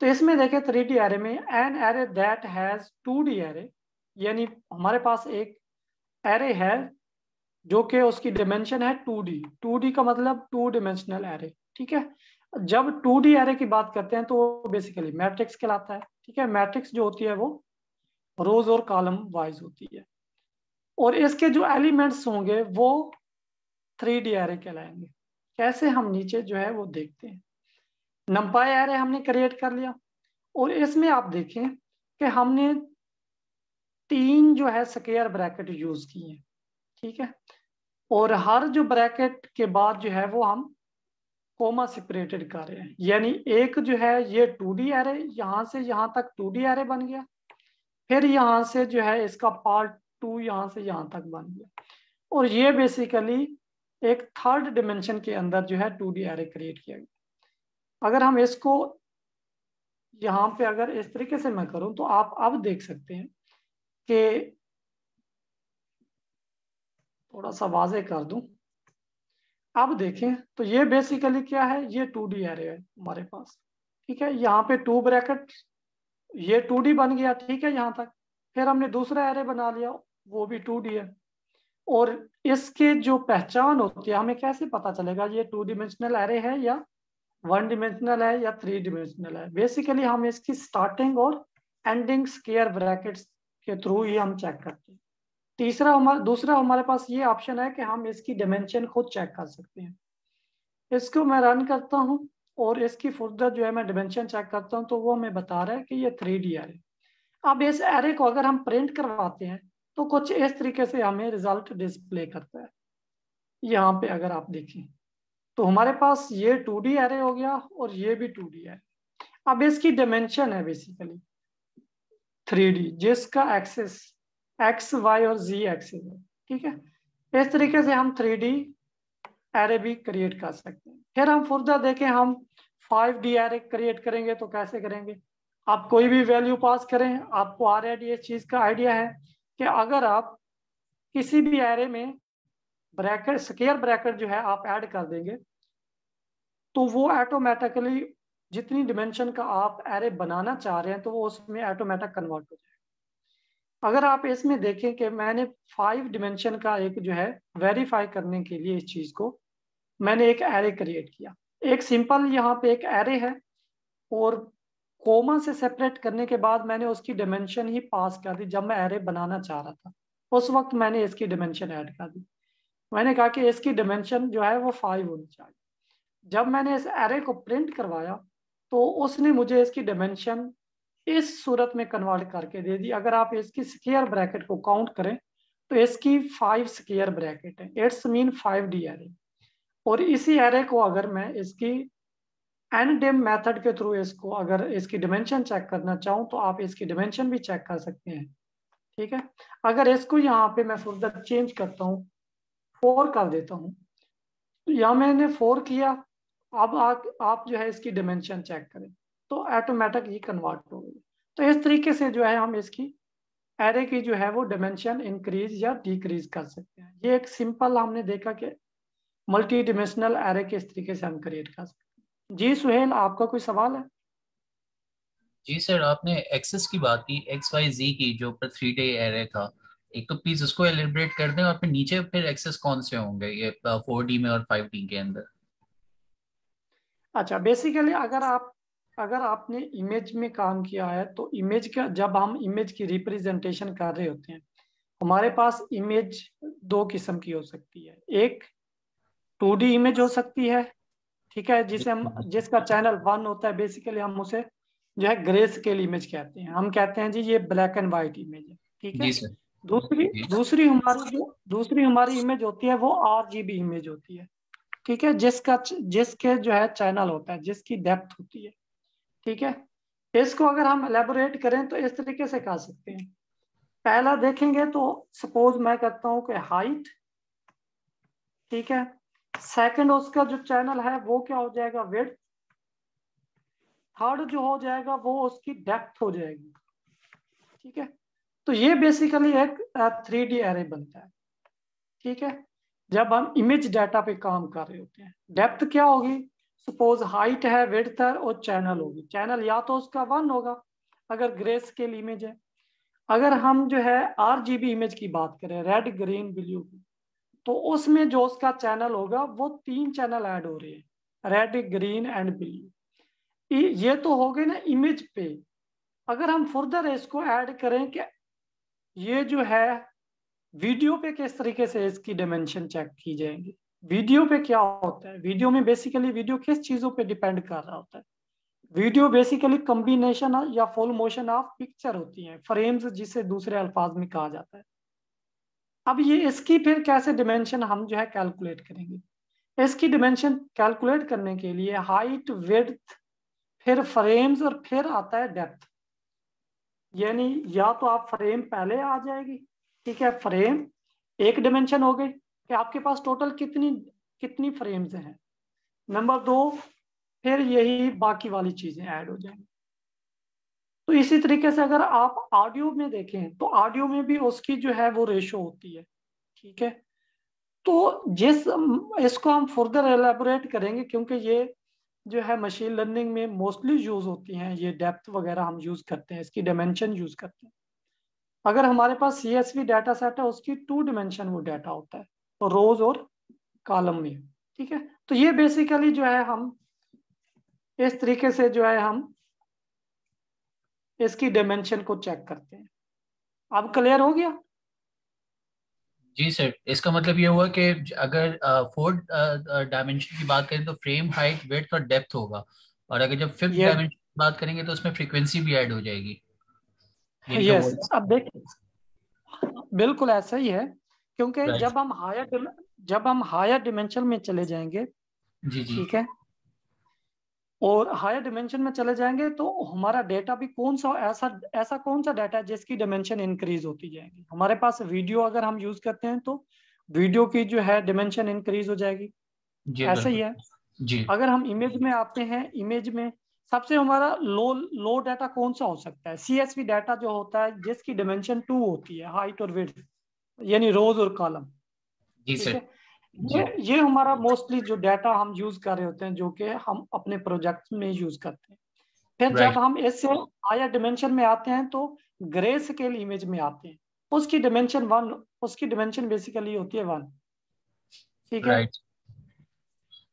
तो इसमें देखें थ्री डी एरे में an array that has two D array यानी हमारे पास एक एरे है जो कि उसकी डिमेंशन है टू डी टू डी का मतलब टू डिमेंशनल एरे ठीक है? जब टू डी एरे की बात करते हैं तो वो बेसिकली मैट्रिक्स कहलाता है, ठीक है? मैट्रिक्स जो होती है वो रोज और कॉलम वाइज होती है। और इसके जो एलिमेंट्स होंगे, वो थ्री डी एरे कहलाएँगे। कैसे हम नीचे जो है वो देखते हैं। नंपाई एरे हमने क्रिएट कर लिया। और इसमें आप देखें कि हमने तीन जो है स्केयर ब्रैकेट यूज़ किए हैं। ठीक है? और हर जो ब्रैकेट के बाद जो है वो हम कोमा सेपरेटेड कर रहे हैं। यानी एक जो है ये टू डी एरे यहाँ से यहाँ तक टू डी एरे बन गया। फिर यहाँ से जो है इसका पार्ट टू यहाँ से यहाँ तक बन गया। और ये बेसिकली एक थर्ड डिमेंशन के अंदर जो है टू डी एरे क्रिएट किया गया। अगर हम इसको यहाँ पे अगर इस तरीके से मैं करूँ तो आप अब देख सकते हैं कि थोड़ा सा वाजे कर दूँ। अब देखें तो ये बेसिकली क्या है? ये टू डी एरे है हमारे पास। ठीक है, यहाँ पे टू ब्रैकेट ये टू डी बन गया, ठीक है, यहाँ तक। फिर हमने दूसरा एरे बना लिया, वो भी टू डी है। और इसके जो पहचान होती है, हमें कैसे पता चलेगा ये टू डिमेंशनल एरे है या वन डिमेंशनल है या थ्री डिमेंशनल है? बेसिकली हम इसकी स्टार्टिंग और एंडिंग स्केयर ब्रैकेट्स के थ्रू ही हम चेक करते हैं। तीसरा हमारा दूसरा हमारे पास ये ऑप्शन है कि हम इसकी डिमेंशन खुद चेक कर सकते हैं। इसको मैं रन करता हूँ और इसकी फुर्दर जो है मैं डिमेंशन चेक करता हूँ तो वो हमें बता रहा है कि ये थ्री डी एरे अब इस एरे को अगर हम प्रिंट करवाते हैं तो कुछ इस तरीके से हमें रिज़ल्ट डिस्प्ले करता है। यहाँ पे अगर आप देखें तो हमारे पास ये टू डी एरे हो गया और ये भी टू डी एरे अब इसकी डिमेंशन है बेसिकली थ्री डी जिसका एक्सेस एक्स वाई और जी एक्सेस है, ठीक है? इस तरीके से हम थ्री डी एरे भी क्रिएट कर सकते हैं। फिर हम फुर्दा देखें, हम फाइव डी एरे क्रिएट करेंगे तो कैसे करेंगे? आप कोई भी वैल्यू पास करें, आपको आ ऑलरेडी इस चीज़ का आइडिया है कि अगर आप किसी भी एरे में ब्रैकेट स्केयर ब्रैकेट जो है आप ऐड कर देंगे तो वो ऑटोमेटिकली जितनी डिमेंशन का आप एरे बनाना चाह रहे हैं तो वो उसमें ऑटोमेटिक कन्वर्ट हो जाएगा। अगर आप इसमें देखें कि मैंने फाइव डिमेंशन का एक जो है वेरीफाई करने के लिए इस चीज़ को, मैंने एक एरे क्रिएट किया। एक सिंपल यहाँ पे एक एरे है और कोमा से सेपरेट करने के बाद मैंने उसकी डिमेंशन ही पास कर दी जब मैं एरे बनाना चाह रहा था। उस वक्त मैंने इसकी डिमेंशन ऐड कर दी। मैंने कहा कि इसकी डिमेंशन जो है वो फाइव होनी चाहिए। जब मैंने इस एरे को प्रिंट करवाया तो उसने मुझे इसकी डिमेंशन इस सूरत में कन्वर्ट करके दे दी। अगर आप इसकी स्केयर ब्रैकेट को काउंट करें तो इसकी फाइव स्केयर ब्रैकेट है। It's mean five D array और इसी एरे को अगर मैं इसकी एनडेम मेथड के थ्रू इसको, अगर इसकी डिमेंशन चेक करना चाहूँ तो आप इसकी डिमेंशन भी चेक कर सकते हैं। ठीक है? अगर इसको यहाँ पे मैं फर्दर चेंज करता हूँ फोर कर देता हूँ तो यहाँ मैंने फोर किया, अब आप आप जो है इसकी डिमेंशन चेक करें तो ऑटोमेटिक ये कन्वर्ट हो गई। तो इस तरीके से जो है हम इसकी एरे की जो है वो डिमेंशन इंक्रीज या डिक्रीज कर सकते हैं। ये एक सिंपल हमने देखा कि मल्टी डिमेंशनल एरे के इस तरीके से हम क्रिएट कर सकते हैं। जी सुहेल आपका कोई सवाल है? जी सर आपने एक्सेस की बात की एक्स वाई जी की जो ऊपर थ्री डे एरे था। एक तो प्लीज़ उसको एलिब्रेट कर दें और फिर नीचे फिर एक्सेस कौन से होंगे ये फोर डी में और फाइव डी के अंदर? अच्छा बेसिकली अगर आप अगर आपने इमेज में काम किया है तो इमेज का जब हम इमेज की रिप्रेजेंटेशन कर रहे होते हैं हमारे पास इमेज दो किस्म की हो सकती है। एक टू डी इमेज हो सकती है ठीक है जिसे हम जिसका चैनल वन होता है बेसिकली हम उसे जो है ग्रे स्केल इमेज कहते हैं। हम कहते हैं जी ये ब्लैक एंड व्हाइट इमेज है। ठीक है? दूसरी दूसरी हमारी जो दूसरी हमारी इमेज होती है वो आर जीबी इमेज होती है। ठीक है? जिसका जिसके जो है चैनल होता है जिसकी डेप्थ होती है। ठीक है? इसको अगर हम एलेबोरेट करें तो इस तरीके से कर सकते हैं। पहला देखेंगे तो सपोज़ मैं कहता हूँ कि हाइट ठीक है? सेकंड उसका जो चैनल है, वो क्या हो जाएगा? विड थर्ड जो हो जाएगा, वो उसकी डेप्थ हो जाएगी। ठीक है? तो ये बेसिकली एक थ्री डी एरे बनता है। ठीक है? जब हम इमेज डाटा पे काम कर रहे होते हैं डेप्थ क्या होगी? सपोज़ हाइट है विड्थ है और चैनल होगी। चैनल या तो उसका वन होगा, अगर ग्रे स्केल इमेज है। अगर हम जो है आर जी बी इमेज की बात करें रेड ग्रीन ब्लू की तो उसमें जो उसका चैनल होगा, वो तीन चैनल ऐड हो रहे हैं। रेड ग्रीन एंड ब्लू ये तो हो गए ना इमेज पे। अगर हम फर्दर इसको ऐड करें कि ये जो है वीडियो पे किस तरीके से इसकी डायमेंशन चेक की जाएँगी? वीडियो पे क्या होता है? वीडियो में बेसिकली वीडियो किस चीज़ों पे डिपेंड कर रहा होता है? वीडियो बेसिकली कॉम्बिनेशन या फुल मोशन ऑफ़ पिक्चर होती है। फ्रेम्स जिसे दूसरे अल्फाज में कहा जाता है। अब ये इसकी फिर कैसे डिमेंशन हम जो है कैलकुलेट करेंगे? इसकी डिमेंशन कैलकुलेट करने के लिए हाइट विड्थ फिर फ्रेम्स और फिर आता है डेप्थ यानी या तो आप फ्रेम पहले आ जाएगी, ठीक है? फ्रेम एक डिमेंशन हो गई कि आपके पास टोटल कितनी कितनी फ्रेम्स हैं? नंबर दो, फिर यही बाकी वाली चीज़ें ऐड हो जाएँगी। तो इसी तरीके से अगर आप ऑडियो में देखें तो ऑडियो में भी उसकी जो है वो रेशो होती है, ठीक है? तो जिस, इसको हम फर्दर एलेबोरेट करेंगे, क्योंकि ये जो है मशीन लर्निंग में मोस्टली यूज़ होती हैं, ये डेप्थ वगैरह हम यूज़ करते हैं, इसकी डायमेंशन यूज़ करते हैं। अगर हमारे पास C S V data set है, उसकी टू डिमेंशन वो डाटा होता है रोज और कॉलम में, ठीक है? तो ये बेसिकली जो है हम, इस तरीके से जो है हम इसकी डायमेंशन को चेक करते हैं। अब क्लियर हो गया? जी सर इसका मतलब ये हुआ कि अगर फोर डायमेंशन की बात करें तो फ्रेम हाइट वेट और डेप्थ होगा। और अगर जब फिफ्थ डायमेंशन की बात करेंगे तो उसमें फ्रीक्वेंसी भी ऐड हो जाएगी। यस अब देखिए बिल्कुल ऐसा ही है क्योंकि जब हम हायर जब हम हायर डिमेंशन में चले जाएँगे जी जी। ठीक है और हायर डिमेंशन में चले जाएँगे तो हमारा डेटा भी कौन सा ऐसा ऐसा कौन सा डाटा है जिसकी डिमेंशन इंक्रीज होती जाएगी? हमारे पास वीडियो अगर हम यूज़ करते हैं तो वीडियो की जो है डिमेंशन इंक्रीज हो जाएगी। ऐसा ही है। जी। अगर हम इमेज में आते हैं इमेज में सबसे हमारा लो लो डाटा कौन सा हो सकता है? सी डाटा जो होता है जिसकी डिमेंशन टू होती है हाइट और विड्थ यानी रोज और कॉलम। जी सर। ये ये हमारा मोस्टली जो डाटा हम यूज़ कर रहे होते हैं जो कि हम अपने प्रोजेक्ट में यूज़ करते हैं। फिर right. जब हम इससे हायर डिमेंशन में आते हैं तो ग्रे स्केल इमेज में आते हैं। उसकी डिमेंशन वन उसकी डिमेंशन बेसिकली होती है वन ठीक है? Right.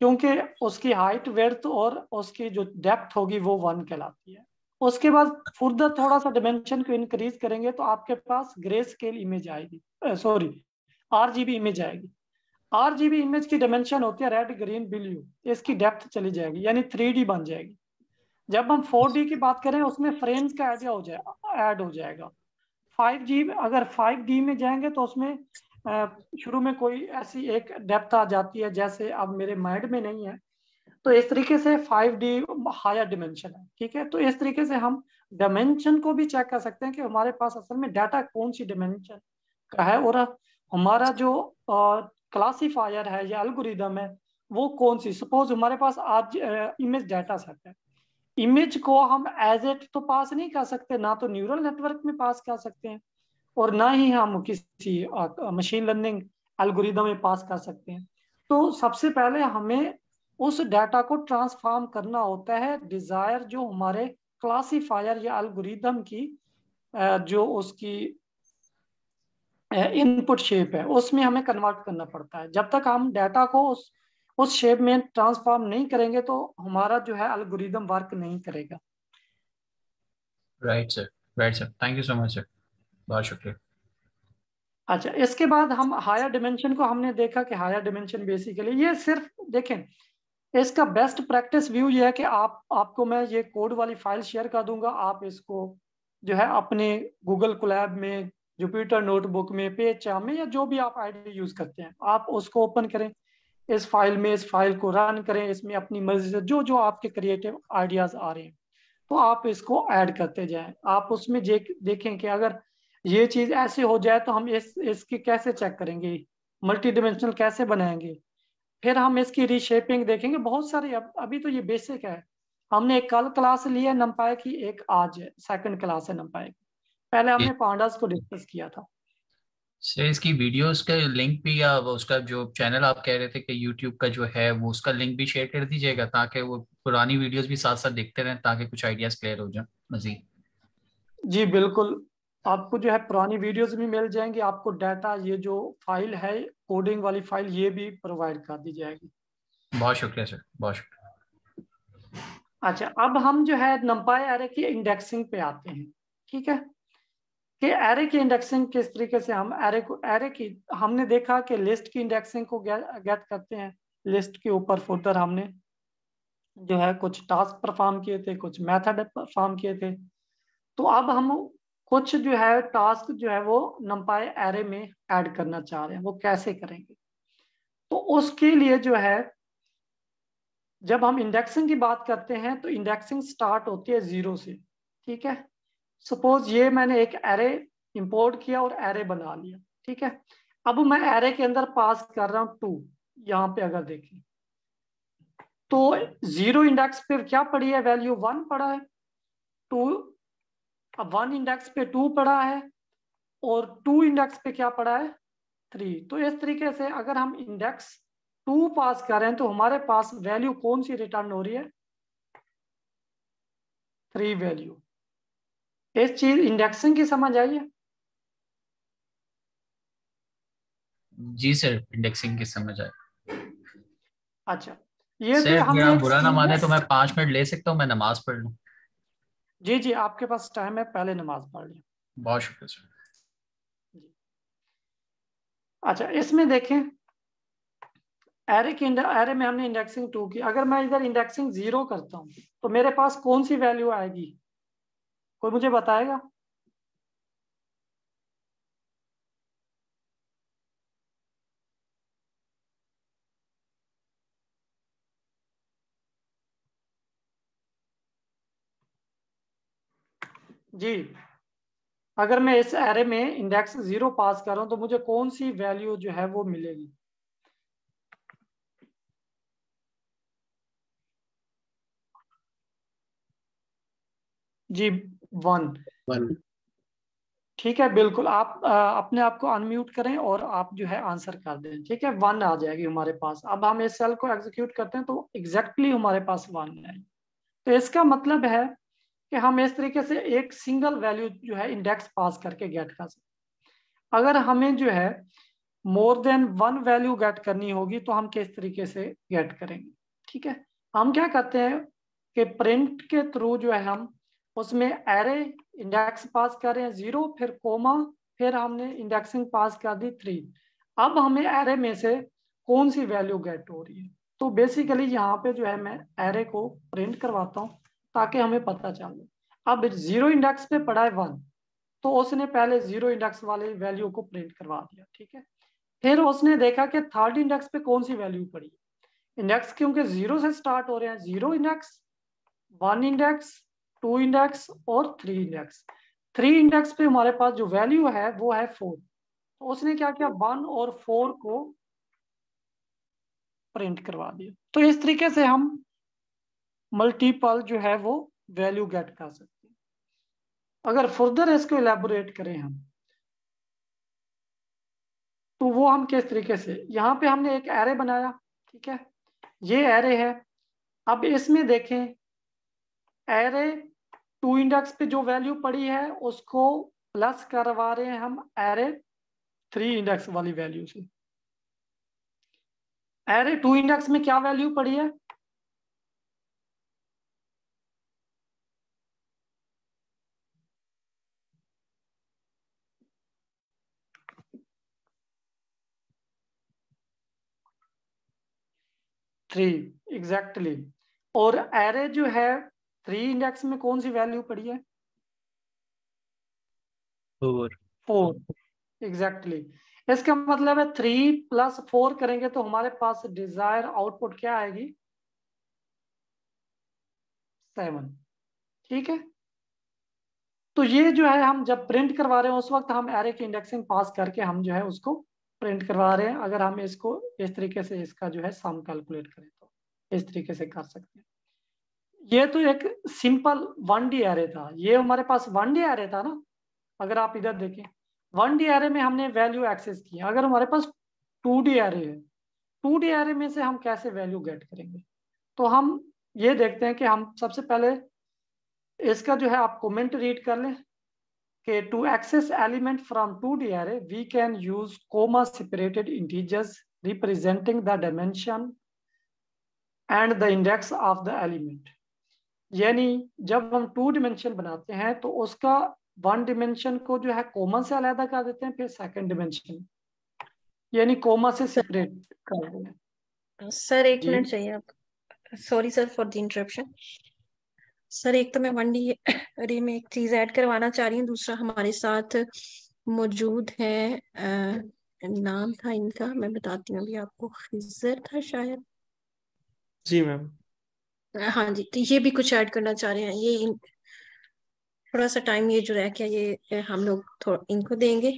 क्योंकि उसकी हाइट वेर्थ और उसकी जो डेप्थ होगी वो वन कहलाती है। उसके बाद फुर्दर थोड़ा सा डिमेंशन को इंक्रीज करेंगे तो आपके पास ग्रे स्केल इमेज आएगी। सॉरी आरजीबी इमेज आएगी। आर जीबी इमेज की डायमेंशन होती है रेड ग्रीन ब्लू इसकी डेप्थ चली जाएगी, यानी थ्री बन जाएगी। जब हम फोर की बात करें, उसमें फ्रेम्स का आइडिया हो जाएगा ऐड हो जाएगा। फाइव अगर फाइव में जाएँगे तो उसमें शुरू में कोई ऐसी एक डेप्थ आ जाती है, जैसे अब मेरे माइंड में नहीं है। तो इस तरीके से फाइव डी हायर डिमेंशन है, ठीक है? तो इस तरीके से हम डायमेंशन को भी चेक कर सकते हैं कि हमारे पास असल में डाटा कौन सी डिमेंशन का है और हमारा जो क्लासीफायर है या एल्गोरिदम है, वो कौन सी? सपोज़ हमारे पास आज इमेज डाटा सेट है। इमेज को हम एज एट तो पास नहीं कर सकते, ना तो न्यूरल नेटवर्क में पास कर सकते हैं और ना ही हम किसी मशीन लर्निंग एल्गोरिदम में पास कर सकते हैं। तो सबसे पहले हमें उस डाटा को ट्रांसफॉर्म करना होता है डिज़ायर जो हमारे क्लासीफायर या एल्गोरिदम की जो उसकी इनपुट शेप है उसमें हमें कन्वर्ट करना पड़ता है। जब तक हम डाटा को उस उस शेप में ट्रांसफॉर्म नहीं करेंगे तो हमारा जो है अल्गोरिदम वर्क नहीं करेगा। Right sir right sir thank you so much sir बहुत शुक्रिया। अच्छा इसके बाद हम हायर डिमेंशन को हमने देखा कि हायर डिमेंशन बेसिकली ये सिर्फ़ देखें इसका बेस्ट प्रैक्टिस व्यू ये है कि आप आपको मैं ये कोड वाली फ़ाइल शेयर कर दूँगा। आप इसको जो है अपने गूगल कोलैब में जुपिटर नोटबुक में पेज में, या जो भी आप आईडी यूज़ करते हैं, आप उसको ओपन करें। इस फ़ाइल में, इस फ़ाइल को रन करें, इसमें अपनी मर्ज़ी से जो जो आपके क्रिएटिव आइडियाज़ आ रहे हैं तो आप इसको ऐड करते जाएँ। आप उसमें देखें कि अगर ये चीज़ ऐसे हो जाए तो हम इस, इसकी कैसे चेक करेंगे? मल्टी डिमेंशनल कैसे बनाएँगे? फिर हम इसकी रीशेपिंग देखेंगे। बहुत सारे, अब, अभी तो ये बेसिक है। हमने एक कल क्लास ली है नंपाई की, एक आज सेकंड क्लास है नंपाई की। पहले हमने पांडास को डिस्कस किया था। से इसकी वीडियोस का लिंक भी या उसका जो चैनल आप कह रहे थे कि यूट्यूब का जो है वो उसका लिंक भी शेयर कर दीजिएगा ताकि वो पुरानी वीडियोस भी साथ साथ देखते रहें ताकि कुछ आइडियाज़ क्लियर हो जाए। मजीद। जी बिल्कुल। आपको जो है पुरानी वीडियोस भी मिल जाएँगी। आपको डाटा ये जो फ़ाइल है कोडिंग वाली फ़ाइल ये भी प्रोवाइड कर दी जाएगी। बहुत शुक्रिया सर बहुत शुक्रिया। अच्छा अब हम जो है नंपाई एरे की इंडेक्सिंग पे आते हैं। ठीक है? कि एरे की इंडेक्सिंग किस तरीके से हम एरे को एरे की हमने देखा कि लिस्ट की इंडेक्सिंग को गेट करते हैं। लिस्ट के ऊपर फुर्दर हमने जो है कुछ टास्क परफॉर्म किए थे, कुछ मेथड परफॉर्म किए थे। तो अब हम कुछ जो है टास्क जो है वो नंपाई एरे में ऐड करना चाह रहे हैं। वो कैसे करेंगे? तो उसके लिए जो है, जब हम इंडेक्सिंग की बात करते हैं तो इंडेक्सिंग स्टार्ट होती है ज़ीरो से, ठीक है? सपोज़ ये मैंने एक एरे इंपोर्ट किया और एरे बना लिया, ठीक है? अब मैं एरे के अंदर पास कर रहा हूँ टू यहाँ पे अगर देखें। तो ज़ीरो इंडेक्स पे क्या पड़ी है? वैल्यू वन पड़ा है। टू अब वन इंडेक्स पे टू पड़ा है और टू इंडेक्स पे क्या पड़ा है? थ्री तो इस तरीके से अगर हम इंडेक्स टू पास कर रहे हैं तो हमारे पास वैल्यू कौन सी रिटर्न हो रही है? थ्री वैल्यू इस चीज़ इंडेक्सिंग की समझ आई है? जी सर इंडेक्सिंग की समझ आई। अच्छा ये सर मेरा बुरा ना माने तो मैं पाँच मिनट ले सकता हूँ मैं नमाज़ पढ़ लू। जी जी आपके पास टाइम है पहले नमाज़ पढ़ लें। बहुत शुक्रिया सर। अच्छा इसमें देखें एरे की एरे में हमने इंडेक्सिंग टू की। अगर मैं इधर इंडेक्सिंग ज़ीरो करता हूँ तो मेरे पास कौन सी वैल्यू आएगी? कोई मुझे बताएगा? जी। अगर मैं इस एरे में इंडेक्स ज़ीरो पास कर रहा हूँ तो मुझे कौन सी वैल्यू जो है वो मिलेगी? जी। वन। वन। ठीक है बिल्कुल। आप आ, अपने आप को अनम्यूट करें और आप जो है आंसर कर दें। ठीक है वन आ जाएगी हमारे पास। अब हम इस सेल को एग्जीक्यूट करते हैं तो एग्जैक्टली हमारे पास वन है। तो इसका मतलब है कि हम इस तरीके से एक सिंगल वैल्यू जो है इंडेक्स पास करके गेट कर सकते अगर हमें जो है more than one value get करनी होगी तो हम किस तरीके से गेट करेंगे? ठीक है हम क्या करते हैं कि प्रिंट के थ्रू जो है हम उसमें एरे इंडेक्स पास कर रहे हैं ज़ीरो फिर कोमा फिर हमने इंडेक्सिंग पास कर दी थ्री अब हमें एरे में से कौन सी वैल्यू गेट हो रही है? तो बेसिकली यहाँ पे जो है मैं एरे को प्रिंट करवाता हूँ ताकि हमें पता चले। अब ज़ीरो इंडेक्स पे पड़ा है वन तो उसने पहले ज़ीरो इंडेक्स वाले वैल्यू को प्रिंट करवा दिया, ठीक है? फिर उसने देखा कि थर्ड इंडेक्स पे कौन सी वैल्यू पड़ी इंडेक्स क्योंकि ज़ीरो से स्टार्ट हो रहे हैं zero index one index two index और थ्री इंडेक्स। थ्री इंडेक्स पे हमारे पास जो वैल्यू है, वो है फोर तो उसने क्या किया? वन और फोर को प्रिंट करवा दिया। तो इस तरीके से हम मल्टीपल जो है वो वैल्यू गेट कर सकते हैं। अगर फर्दर इसको इलेबोरेट करें हम तो वो हम किस तरीके से, यहाँ पे हमने एक एरे बनाया, ठीक है? ये एरे है। अब इसमें देखें एरे टू इंडेक्स पे जो वैल्यू पड़ी है, उसको प्लस करवा रहे हैं हम एरे थ्री इंडेक्स वाली वैल्यू से एरे टू इंडेक्स में क्या वैल्यू पड़ी है थ्री एग्जैक्टली exactly. और एरे जो है थ्री इंडेक्स में कौन सी वैल्यू पड़ी है? फोर फोर एग्जैक्टली इसका मतलब है थ्री प्लस फोर करेंगे तो हमारे पास डिज़ायर आउटपुट क्या आएगी? सेवन ठीक है? तो ये जो है हम जब प्रिंट करवा रहे हैं उस वक्त हम एरे की इंडेक्सिंग पास करके हम जो है उसको प्रिंट करवा रहे हैं। अगर हम इसको इस तरीके से इसका जो है सम कैलकुलेट करें तो इस तरीके से कर सकते हैं। ये तो एक सिंपल वन डी एरे था। ये हमारे पास वन डी एरे था ना, अगर आप इधर देखें। वन डी एरे में हमने वैल्यू एक्सेस किया अगर हमारे पास टू डी एरे है टू डी एरे में से हम कैसे वैल्यू गेट करेंगे? तो हम ये देखते हैं कि हम सबसे पहले इसका जो है आप कमेंट रीड कर लें कि to access element from two D array we can use comma separated integers representing the dimension and the index of the element यानी जब हम टू डिमेंशन बनाते हैं तो उसका वन डिमेंशन को जो है कोमा से अलहदा कर देते हैं फिर सेकंड डिमेंशन यानी कोमा से सेपरेट कर देते हैं। सर एक मिनट चाहिए आप sorry sir for the interruption sir एक तो मैं वन डी अरे में एक चीज़ ऐड करवाना चाह रही हूँ दूसरा हमारे साथ मौजूद है आ, नाम था इनका मैं बताती हूँ अभी आपको खिजर था शायद। जी मैम हाँ जी तो ये भी कुछ ऐड करना चाह रहे हैं। ये थोड़ा सा टाइम ये जो रह गया ये हम लोग थोड़ा इनको देंगे।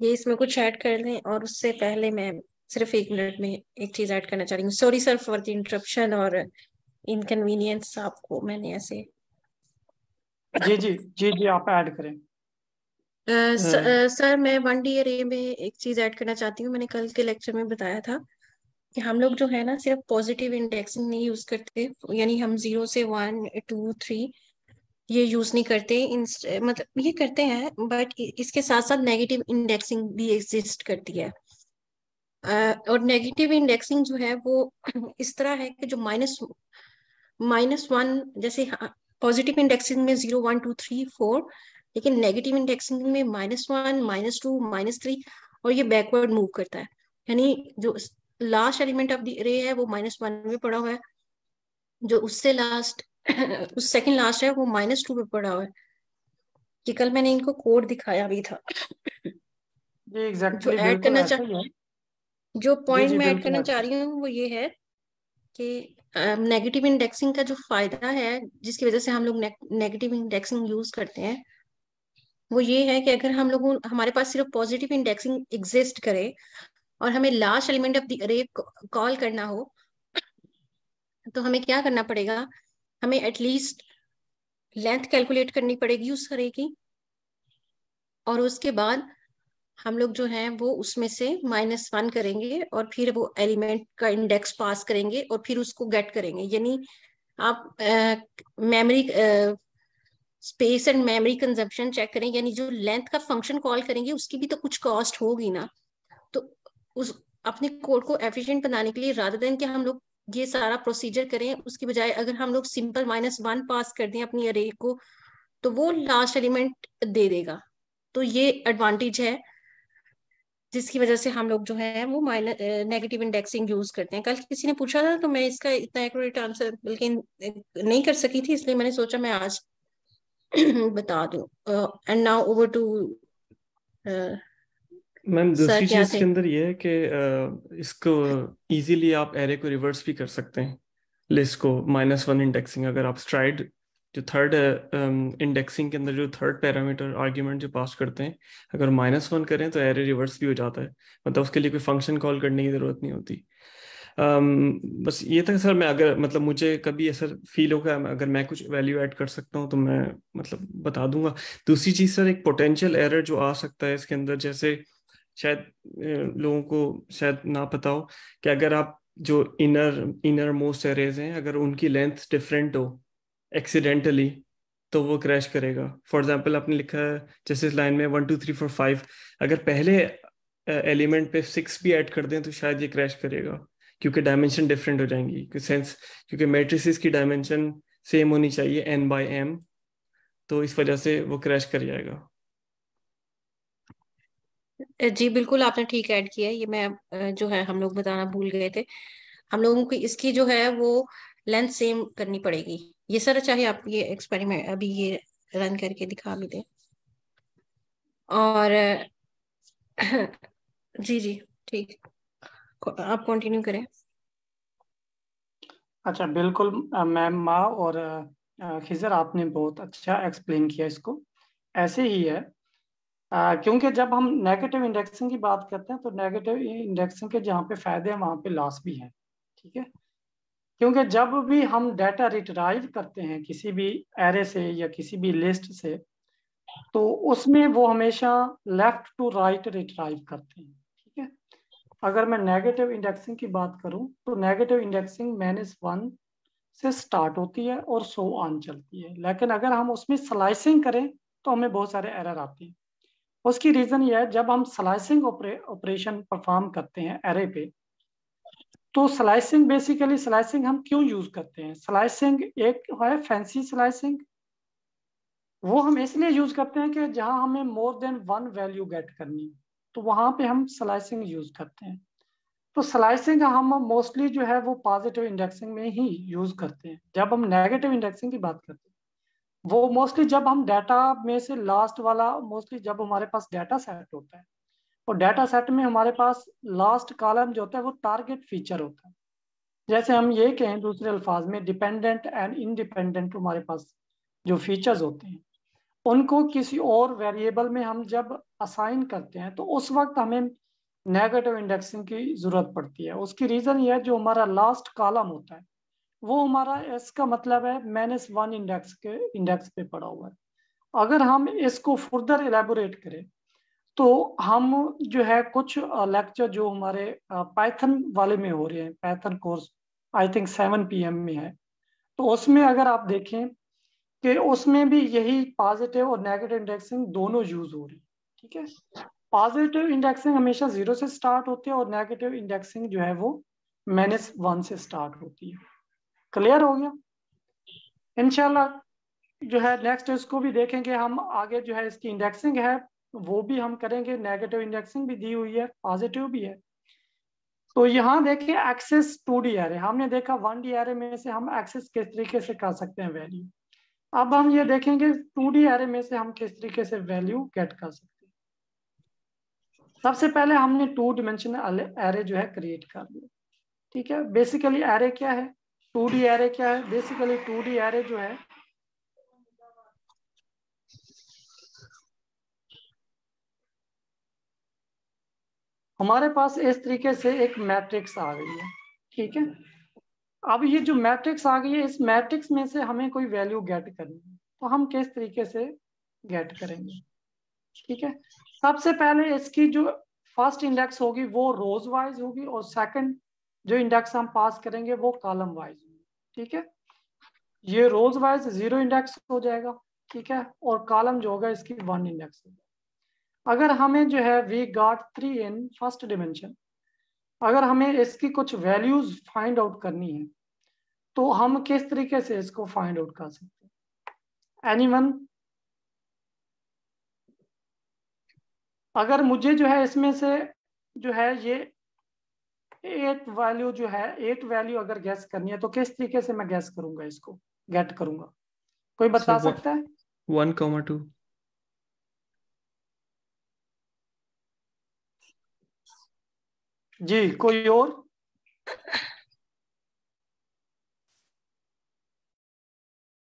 ये इसमें कुछ ऐड कर लें और उससे पहले मैं सिर्फ़ एक मिनट में एक चीज़ ऐड करना चाह रही हूँ। Sorry sir for the interruption और इनकन्वीनियंस आपको मैंने ऐसे जी जी जी जी आप ऐड करें। सर uh, सर, सर मैं वन डी में एक चीज़ ऐड करना चाहती हूँ। मैंने कल के लेक्चर में बताया था। कि हम लोग जो है ना सिर्फ़ पॉजिटिव इंडेक्सिंग नहीं यूज़ करते, यानी हम ज़ीरो से वन टू थ्री ये यूज़ नहीं करते। मतलब ये करते हैं बट इसके साथ साथ नेगेटिव इंडेक्सिंग भी एग्जिस्ट करती है। और नेगेटिव इंडेक्सिंग जो है वो इस तरह है कि जो माइनस माइनस वन जैसे पॉजिटिव इंडेक्सिंग में zero one two three four लेकिन नेगेटिव इंडेक्सिंग में minus one minus two minus three और ये बैकवर्ड मूव करता है। यानी जो लास्ट एलिमेंट ऑफ़ द रे है वो माइनस वन में पड़ा हुआ है। जो उससे लास्ट उस सेकंड लास्ट है वो माइनस टू पे पड़ा हुआ है। कि कल मैंने इनको कोड दिखाया भी था। जी एग्जैक्टली जो ऐड करना चाह जो पॉइंट मैं ऐड करना चाह रही हूँ। वो ये है कि नेगेटिव इंडेक्सिंग का जो फ़ायदा है जिसकी वजह से हम लोग नेगेटिव इंडेक्सिंग यूज़ करते हैं वो ये है कि अगर हम लोग हमारे पास सिर्फ़ पॉजिटिव इंडेक्सिंग एग्जिस्ट करे और हमें last element of the array call करना हो तो हमें क्या करना पड़ेगा? हमें एटलीस्ट लेंथ कैलकुलेट करनी पड़ेगी उस अरे की। और उसके बाद हम लोग जो है, वो उसमें से माइनस वन करेंगे और फिर वो एलिमेंट का इंडेक्स पास करेंगे और फिर उसको गेट करेंगे। यानी आप memory space and memory consumption check करें। यानी जो लेंथ का फ़ंक्शन कॉल करेंगे, उसकी भी तो कुछ कॉस्ट होगी ना। तो उस, अपने कोड को एफिशिएंट बनाने के लिए रादर देन कि हम लोग ये सारा प्रोसीजर करें, उसकी बजाय अगर हम लोग सिंपल माइनस वन पास कर दें अपनी अरे को तो वो लास्ट एलिमेंट दे देगा। तो ये एडवांटेज है, जिसकी वजह से हम लोग जो है, वो माइनस नेगेटिव इंडेक्सिंग यूज़ करते हैं। कल किसी ने पूछा था तो मैं इसका इतना एक्यूरेट आंसर बल्कि नहीं कर सकी थी, इसलिए मैंने सोचा मैं आज बता दूँ। And now over to ma'am दूसरी चीज़ के अंदर ये है कि इसको इजीली आप एरे को रिवर्स भी कर सकते हैं। लिस्ट को माइनस वन इंडेक्सिंग अगर आप स्ट्राइड जो थर्ड इंडेक्सिंग के अंदर जो थर्ड पैरामीटर आर्ग्यूमेंट जो पास करते हैं अगर माइनस वन करें तो एरे रिवर्स भी हो जाता है। मतलब उसके लिए कोई फ़ंक्शन कॉल करने की ज़रूरत नहीं होती। um, बस ये था सर मैं अगर मतलब मुझे कभी ऐसा फील होगा अगर मैं कुछ वैल्यू ऐड कर सकता हूँ तो मैं मतलब बता दूँगा। दूसरी चीज़ सर एक पोटेंशियल एरर जो आ सकता है इसके अंदर जैसे शायद लोगों को शायद ना पता हो कि अगर आप जो इनर इनर मोस्ट एरेज हैं, अगर उनकी लेंथ डिफरेंट हो एक्सीडेंटली तो वो क्रैश करेगा। फॉर एग्ज़ाम्पल आपने लिखा है, जैसे इस लाइन में one two three four five अगर पहले एलिमेंट पे सिक्स भी ऐड कर दें तो शायद ये क्रैश करेगा, क्योंकि डायमेंशन डिफरेंट हो जाएँगी। सेंस क्योंकि मेट्रिसेस की डायमेंशन सेम होनी चाहिए एन बाई एम तो इस वजह से वो क्रैश कर जाएगा। जी, बिल्कुल आपने ठीक ऐड किया है, ये मैं जो है हम लोग बताना भूल गए थे। हम लोगों को इसकी जो है वो लेंथ सेम करनी पड़ेगी। ये सर चाहे आप ये एक्सपेरिमेंट, अभी ये रन करके दिखा भी दें। और, जी जी, ठीक। आप कंटिन्यू करें। अच्छा बिल्कुल मैम माँ और खिजर, आपने बहुत अच्छा एक्सप्लेन किया इसको। ऐसे ही है क्योंकि जब हम नेगेटिव इंडेक्सिंग की बात करते हैं तो नेगेटिव इंडेक्सिंग के जहाँ पे फ़ायदे हैं, वहाँ पे लॉस भी है, ठीक है? क्योंकि जब भी हम डाटा रिट्राइव करते हैं किसी भी एरे से या किसी भी लिस्ट से तो उसमें वो हमेशा लेफ़्ट टू राइट रिट्राइव करते हैं, ठीक है? अगर मैं नेगेटिव इंडेक्सिंग की बात करूँ तो नेगेटिव इंडेक्सिंग माइनस वन से स्टार्ट होती है और सो ऑन चलती है। लेकिन अगर हम उसमें स्लाइसिंग करें तो हमें बहुत सारे एरर आते हैं। उसकी रीजन ये है, जब हम स्लाइसिंग ऑपरेशन परफॉर्म करते हैं एरे पे तो स्लाइसिंग बेसिकली स्लाइसिंग हम क्यों यूज़ करते हैं? स्लाइसिंग एक है फैंसी स्लाइसिंग वो हम इसलिए यूज़ करते हैं कि जहाँ हमें more than one value get करनी तो वहाँ पे हम स्लाइसिंग यूज़ करते हैं। तो स्लाइसिंग हम मोस्टली जो है वो पॉजिटिव इंडेक्सिंग में ही यूज़ करते हैं। जब हम नेगेटिव इंडेक्सिंग की बात करते हैं वो मोस्टली जब हम डाटा में से लास्ट वाला मोस्टली जब हमारे पास डाटा सेट होता है और डाटा सेट में हमारे पास लास्ट कॉलम जो होता है वो टारगेट फीचर होता है। जैसे हम ये कहें, दूसरे अल्फाज में डिपेंडेंट एंड इनडिपेंडेंट हमारे पास जो फीचर्स होते हैं, उनको किसी और वेरिएबल में हम जब असाइन करते हैं तो उस वक्त हमें नेगेटिव इंडेक्सिंग की ज़रूरत पड़ती है। उसकी रीजन ये है जो हमारा लास्ट कॉलम होता है वो हमारा इसका मतलब है माइनस वन इंडेक्स के इंडेक्स पे पड़ा हुआ है। अगर हम इसको फर्दर एलेबोरेट करें तो हम जो है कुछ लेक्चर जो हमारे पाइथन वाले में हो रहे हैं Python course I think seven P में है। तो उसमें अगर आप देखें कि उसमें भी यही पॉजिटिव और नेगेटिव इंडेक्सिंग दोनों यूज़ हो रही है, ठीक है? पॉजिटिव इंडेक्सिंग हमेशा ज़ीरो से स्टार्ट होती है और नेगेटिव इंडेक्सिंग जो है वो माइनस वन से स्टार्ट होती है। क्लियर हो गया? इनशाला जो है नेक्स्ट इसको भी देखेंगे हम, आगे जो है इसकी इंडेक्सिंग है, वो भी हम करेंगे नेगेटिव इंडेक्सिंग भी दी हुई है पॉजिटिव भी है। तो यहाँ देखिए एक्सेस टू डी एरे हमने देखा वन डी एरे में से हम एक्सेस किस तरीके से कर सकते हैं वैल्यू अब हम ये देखेंगे टू डी एरे में से हम किस तरीके से वैल्यू गेट कर सकते हैं। सबसे पहले हमने टू डिमेंशनल एरे जो है क्रिएट कर लिया ठीक है? बेसिकली एरे क्या है? टू डी एरे क्या है? बेसिकली टू डी एरे जो है, हमारे पास इस तरीके से एक मैट्रिक्स आ गई है, ठीक है? अब ये जो मैट्रिक्स आ गई है, इस मैट्रिक्स में से हमें कोई वैल्यू गेट करनी है तो हम किस तरीके से गेट करेंगे, ठीक है? सबसे पहले इसकी जो फ़र्स्ट इंडेक्स होगी, वो रोज वाइज होगी, और सेकंड जो इंडेक्स हम पास करेंगे, वो कॉलम वाइज ठीक है? ये रोज वाइज ज़ीरो इंडेक्स हो जाएगा, ठीक है? और कॉलम जो होगा इसकी वन इंडेक्स होगा अगर हमें जो है we got three in first dimension अगर हमें इसकी कुछ वैल्यूज़ फाइंड आउट करनी है तो हम किस तरीके से इसको फाइंड आउट कर सकते हैं? एनीवन अगर मुझे जो है इसमें से जो है ये एट वैल्यू जो है एट वैल्यू अगर गैस करनी है तो किस तरीके से मैं गैस करूँगा इसको? गेट करूँगा। कोई बता so, सकता है? वन कॉमा टू जी कोई और?